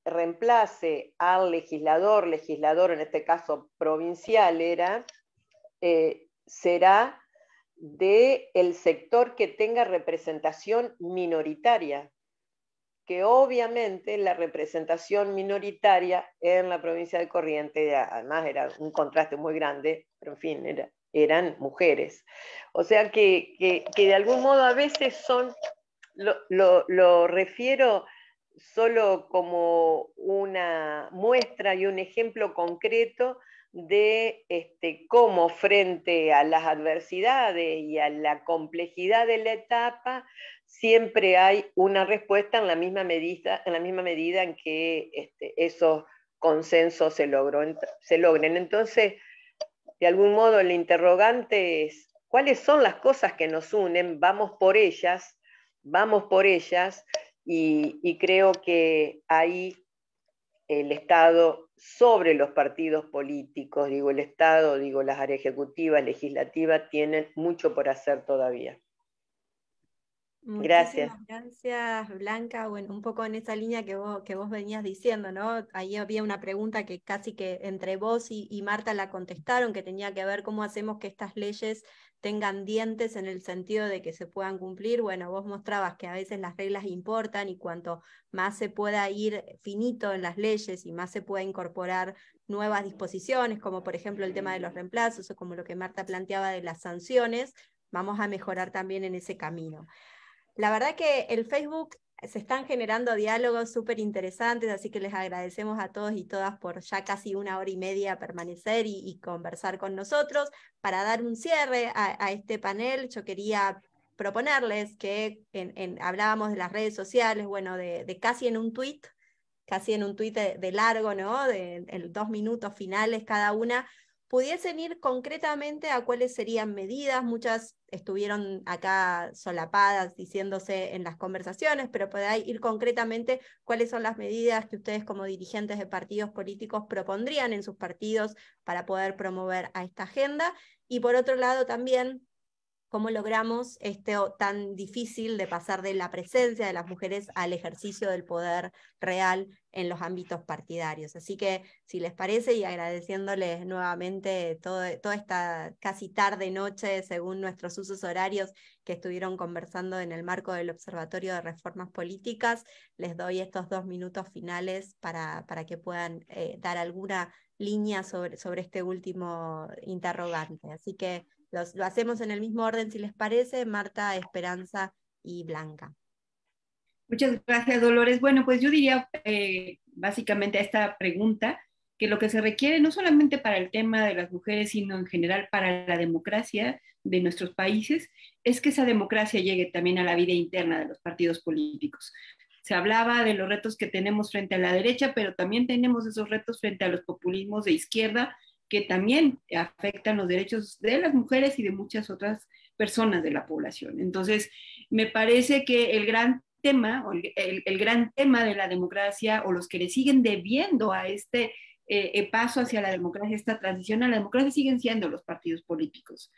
reemplace al legislador, legislador en este caso provincial era, eh, será del el sector que tenga representación minoritaria, que obviamente la representación minoritaria en la provincia de Corrientes, además era un contraste muy grande, pero en fin, eran mujeres. O sea que, de algún modo a veces son, lo, lo refiero solo como una muestra y un ejemplo concreto de este, cómo frente a las adversidades y a la complejidad de la etapa, siempre hay una respuesta en la misma medida en, la misma medida en que este, esos consensos se, se logren. Entonces, de algún modo, el interrogante es, ¿cuáles son las cosas que nos unen? Vamos por ellas, vamos por ellas, y creo que ahí el Estado sobre los partidos políticos, digo el Estado, digo las áreas ejecutivas, legislativas, tienen mucho por hacer todavía. Gracias. Gracias, Blanca. Bueno, un poco en esa línea que vos, que vos venías diciendo, ¿no? Ahí había una pregunta que casi que entre vos y, y Marta la contestaron, que tenía que ver cómo hacemos que estas leyes tengan dientes en el sentido de que se puedan cumplir. Bueno, vos mostrabas que a veces las reglas importan y cuanto más se pueda ir finito en las leyes y más se pueda incorporar nuevas disposiciones, como por ejemplo el tema de los reemplazos o como lo que Marta planteaba de las sanciones, vamos a mejorar también en ese camino. La verdad que el Facebook se están generando diálogos súper interesantes, así que les agradecemos a todos y todas por ya casi una hora y media permanecer y, conversar con nosotros. Para dar un cierre a, este panel, yo quería proponerles que en, hablábamos de las redes sociales, bueno, de, casi en un tweet, casi en un tweet de, largo, ¿no? De, de dos minutos finales cada una, pudiesen ir concretamente a cuáles serían medidas, muchas estuvieron acá solapadas diciéndose en las conversaciones, pero podáis ir concretamente cuáles son las medidas que ustedes como dirigentes de partidos políticos propondrían en sus partidos para poder promover a esta agenda. Y por otro lado también cómo logramos esto tan difícil de pasar de la presencia de las mujeres al ejercicio del poder real en los ámbitos partidarios. Así que, si les parece, y agradeciéndoles nuevamente todo, toda esta casi tarde-noche, según nuestros usos horarios, que estuvieron conversando en el marco del Observatorio de Reformas Políticas, les doy estos dos minutos finales para, para que puedan eh, dar alguna línea sobre, sobre este último interrogante. Así que lo hacemos en el mismo orden, si les parece, Marta, Esperanza y Blanca. Muchas gracias, Dolores. Bueno, pues yo diría eh, básicamente a esta pregunta que lo que se requiere no solamente para el tema de las mujeres, sino en general para la democracia de nuestros países, es que esa democracia llegue también a la vida interna de los partidos políticos. Se hablaba de los retos que tenemos frente a la derecha, pero también tenemos esos retos frente a los populismos de izquierda que también afectan los derechos de las mujeres y de muchas otras personas de la población. Entonces, me parece que el gran tema, el, gran tema de la democracia o los que le siguen debiendo a este eh, eh, paso hacia la democracia, esta transición a la democracia, siguen siendo los partidos políticos.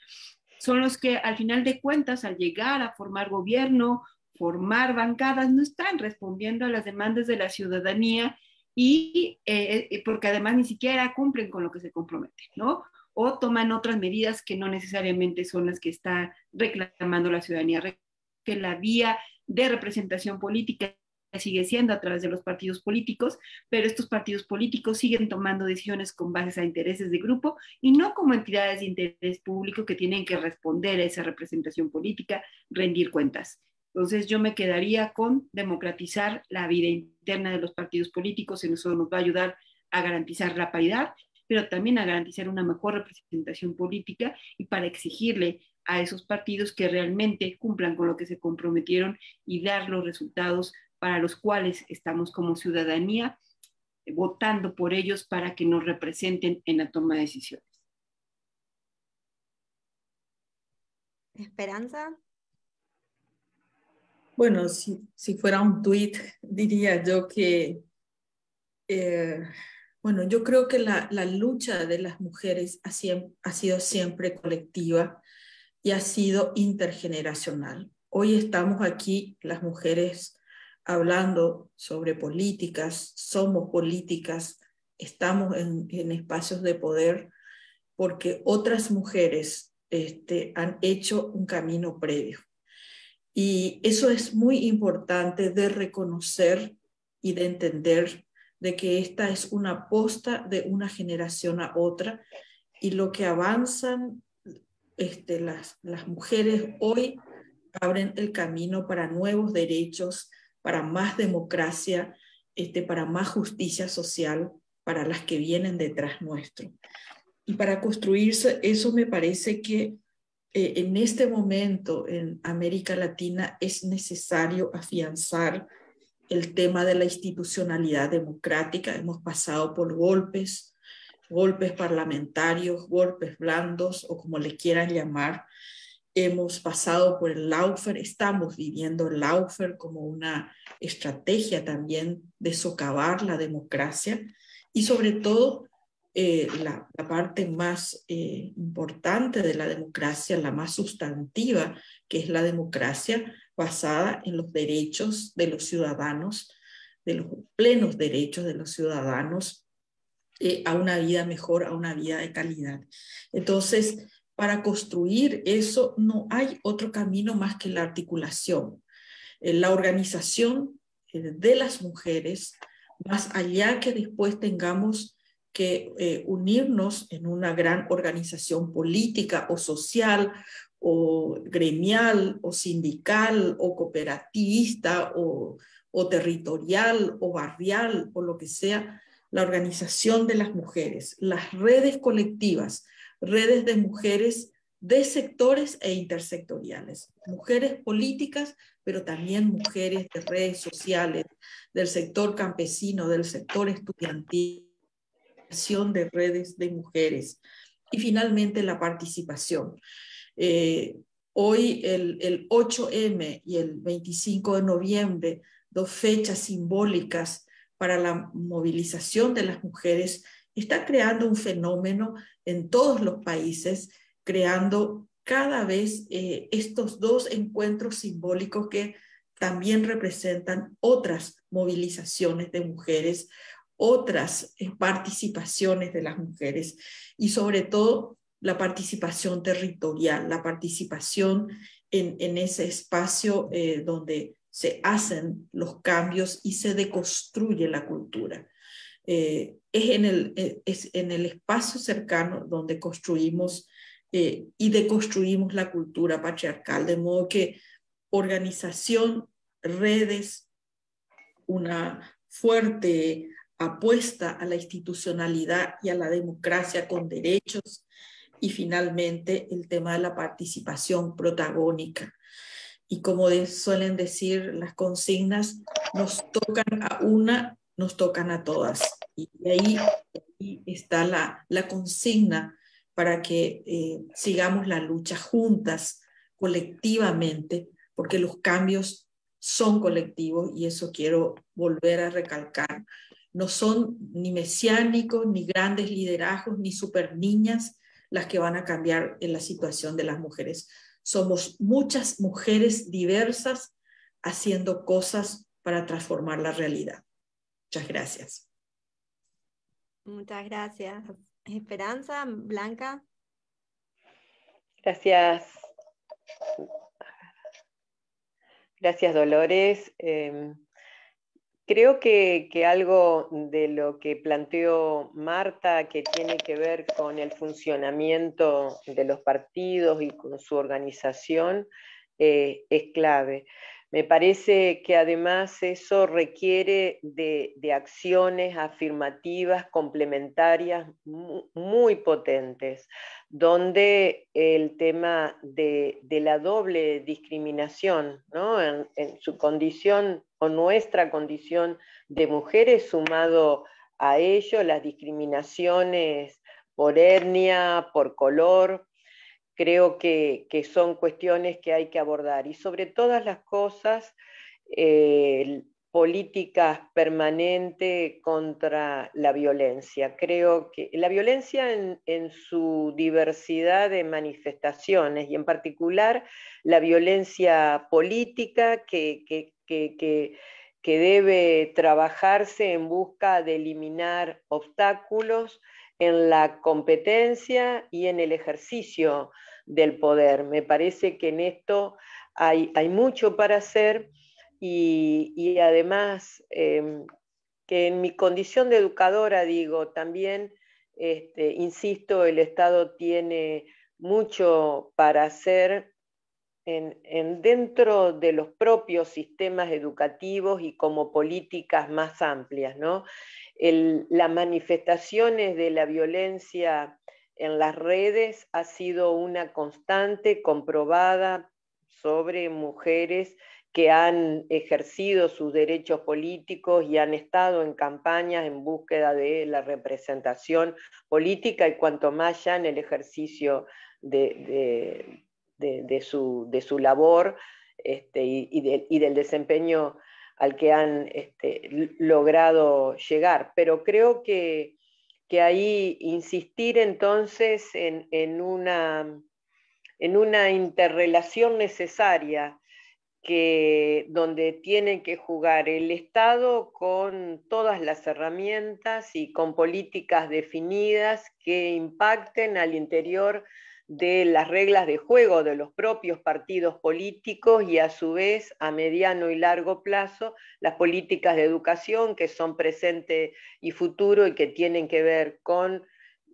Son los que al final de cuentas, al llegar a formar gobierno, formar bancadas, no están respondiendo a las demandas de la ciudadanía y eh, eh, porque además ni siquiera cumplen con lo que se comprometen, ¿no? O toman otras medidas que no necesariamente son las que está reclamando la ciudadanía, que la vía de representación política sigue siendo a través de los partidos políticos, pero estos partidos políticos siguen tomando decisiones con bases a intereses de grupo y no como entidades de interés público que tienen que responder a esa representación política, rendir cuentas. Entonces yo me quedaría con democratizar la vida interna de los partidos políticos, en eso nos va a ayudar a garantizar la paridad, pero también a garantizar una mejor representación política y para exigirle a esos partidos que realmente cumplan con lo que se comprometieron y dar los resultados para los cuales estamos como ciudadanía votando por ellos para que nos representen en la toma de decisiones. Esperanza. Bueno, si, fuera un tweet, diría yo que, eh, bueno, yo creo que la, lucha de las mujeres ha, ha sido siempre colectiva y ha sido intergeneracional. Hoy estamos aquí, las mujeres, hablando sobre políticas, somos políticas, estamos en, espacios de poder porque otras mujeres este, han hecho un camino previo. Y eso es muy importante de reconocer y de entender de que esta es una posta de una generación a otra y lo que avanzan este, las, las mujeres hoy abren el camino para nuevos derechos, para más democracia, este, para más justicia social para las que vienen detrás nuestro. Y para construirse eso me parece que eh, en este momento en América Latina es necesario afianzar el tema de la institucionalidad democrática. Hemos pasado por golpes, golpes parlamentarios, golpes blandos o como le quieran llamar. Hemos pasado por el Laufer, estamos viviendo el Laufer como una estrategia también de socavar la democracia y sobre todo eh, la, parte más eh, importante de la democracia, la más sustantiva, que es la democracia, basada en los derechos de los ciudadanos, de los plenos derechos de los ciudadanos eh, a una vida mejor, a una vida de calidad. Entonces, para construir eso no hay otro camino más que la articulación, la organización de las mujeres, más allá que después tengamos que unirnos en una gran organización política o social o gremial o sindical o cooperativista o, o territorial o barrial o lo que sea, la organización de las mujeres, las redes colectivas, redes de mujeres de sectores e intersectoriales, mujeres políticas, pero también mujeres de redes sociales, del sector campesino, del sector estudiantil, de redes de mujeres y finalmente la participación. Eh, hoy el, el 8M y el 25 de noviembre, dos fechas simbólicas para la movilización de las mujeres, está creando un fenómeno en todos los países, creando cada vez eh, estos dos encuentros simbólicos que también representan otras movilizaciones de mujeres, otras eh, participaciones de las mujeres y sobre todo la participación territorial, la participación en, ese espacio eh, donde se hacen los cambios y se deconstruye la cultura. Eh, es, en el, es en el espacio cercano donde construimos y deconstruimos la cultura patriarcal, de modo que organización, redes, una fuerte apuesta a la institucionalidad y a la democracia con derechos, y finalmente el tema de la participación protagónica. Y como suelen decir las consignas, nos tocan a una, nos tocan a todas. Y ahí, está la, la, consigna para que eh, sigamos la lucha juntas, colectivamente, porque los cambios son colectivos y eso quiero volver a recalcar. No son ni mesiánicos, ni grandes liderazgos, ni super niñas, las que van a cambiar en la situación de las mujeres. Somos muchas mujeres diversas haciendo cosas para transformar la realidad. Muchas gracias. Muchas gracias. Esperanza, Blanca. Gracias. Gracias, Dolores. Em, Creo que, algo de lo que planteó Marta, que tiene que ver con el funcionamiento de los partidos y con su organización, eh, es clave. Me parece que además eso requiere de, acciones afirmativas complementarias muy, potentes, donde el tema de, la doble discriminación, en, su condición o nuestra condición de mujeres, sumado a ello las discriminaciones por etnia, por color, creo que, son cuestiones que hay que abordar. Y sobre todas las cosas, eh, políticas permanentes contra la violencia. Creo que la violencia en, su diversidad de manifestaciones y en particular la violencia política que, que debe trabajarse en busca de eliminar obstáculos en la competencia y en el ejercicio del poder. Me parece que en esto hay, hay mucho para hacer y, además em, que en mi condición de educadora, digo, también, este, insisto, el Estado tiene mucho para hacer en, en, dentro de los propios sistemas educativos y como políticas más amplias, ¿no? Las manifestaciones de la violencia en las redes ha sido una constante comprobada sobre mujeres que han ejercido sus derechos políticos y han estado en campañas en búsqueda de la representación política y cuanto más ya en el ejercicio de, su, labor este, y, del desempeño al que han este, logrado llegar. Pero creo que, que ahí insistir entonces en, una, en una interrelación necesaria que, donde tienen que jugar el Estado con todas las herramientas y con políticas definidas que impacten al interior de las reglas de juego de los propios partidos políticos y a su vez a mediano y largo plazo las políticas de educación que son presente y futuro y que tienen que ver con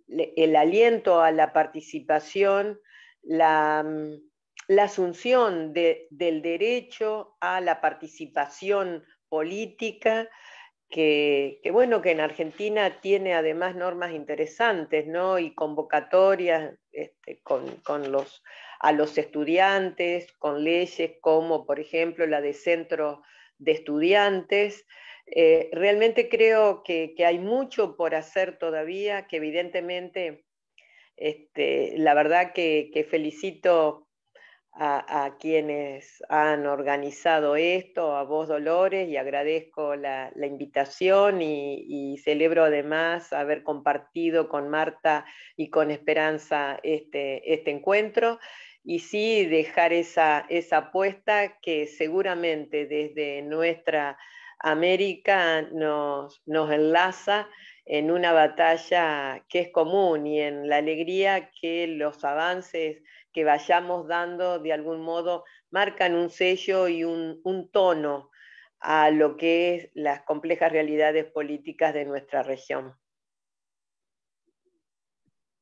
el aliento a la participación, la mm, asunción del derecho a la participación política, que, bueno, que en Argentina tiene además normas interesantes, ¿no? Y convocatorias este, con, los, a los estudiantes, con leyes como, por ejemplo, la de centro de estudiantes. Eh, realmente creo que, hay mucho por hacer todavía, que evidentemente, este, la verdad que, que felicito a, quienes han organizado esto, a vos Dolores, y agradezco la, invitación y, celebro además haber compartido con Marta y con Esperanza este, este encuentro. Y sí, dejar esa, esa apuesta que seguramente desde nuestra América nos, nos enlaza en una batalla que es común y en la alegría que los avances que vayamos dando de algún modo marcan un sello y un, un tono a lo que es las complejas realidades políticas de nuestra región.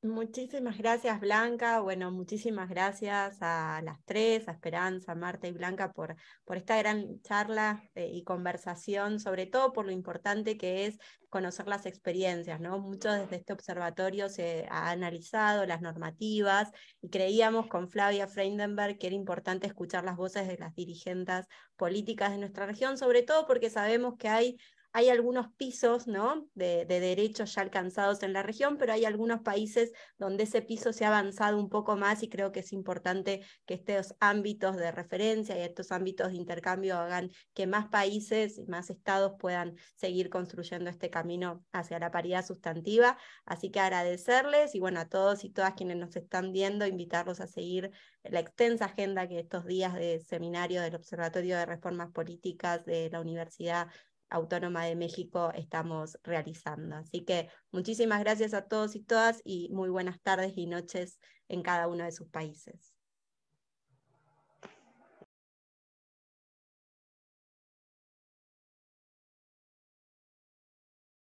Muchísimas gracias, Blanca. Bueno, muchísimas gracias a las tres, a Esperanza, Marta y Blanca, por, por esta gran charla eh, y conversación, sobre todo por lo importante que es conocer las experiencias, ¿no? Mucho desde este observatorio se ha analizado las normativas y creíamos con Flavia Freindenberg que era importante escuchar las voces de las dirigentes políticas de nuestra región, sobre todo porque sabemos que hay hay algunos pisos ¿no? de, derechos ya alcanzados en la región, pero hay algunos países donde ese piso se ha avanzado un poco más y creo que es importante que estos ámbitos de referencia y estos ámbitos de intercambio hagan que más países y más estados puedan seguir construyendo este camino hacia la paridad sustantiva. Así que agradecerles y bueno, a todos y todas quienes nos están viendo, invitarlos a seguir la extensa agenda que estos días de seminario del Observatorio de Reformas Políticas de la Universidad Autónoma de México estamos realizando. Así que muchísimas gracias a todos y todas y muy buenas tardes y noches en cada uno de sus países.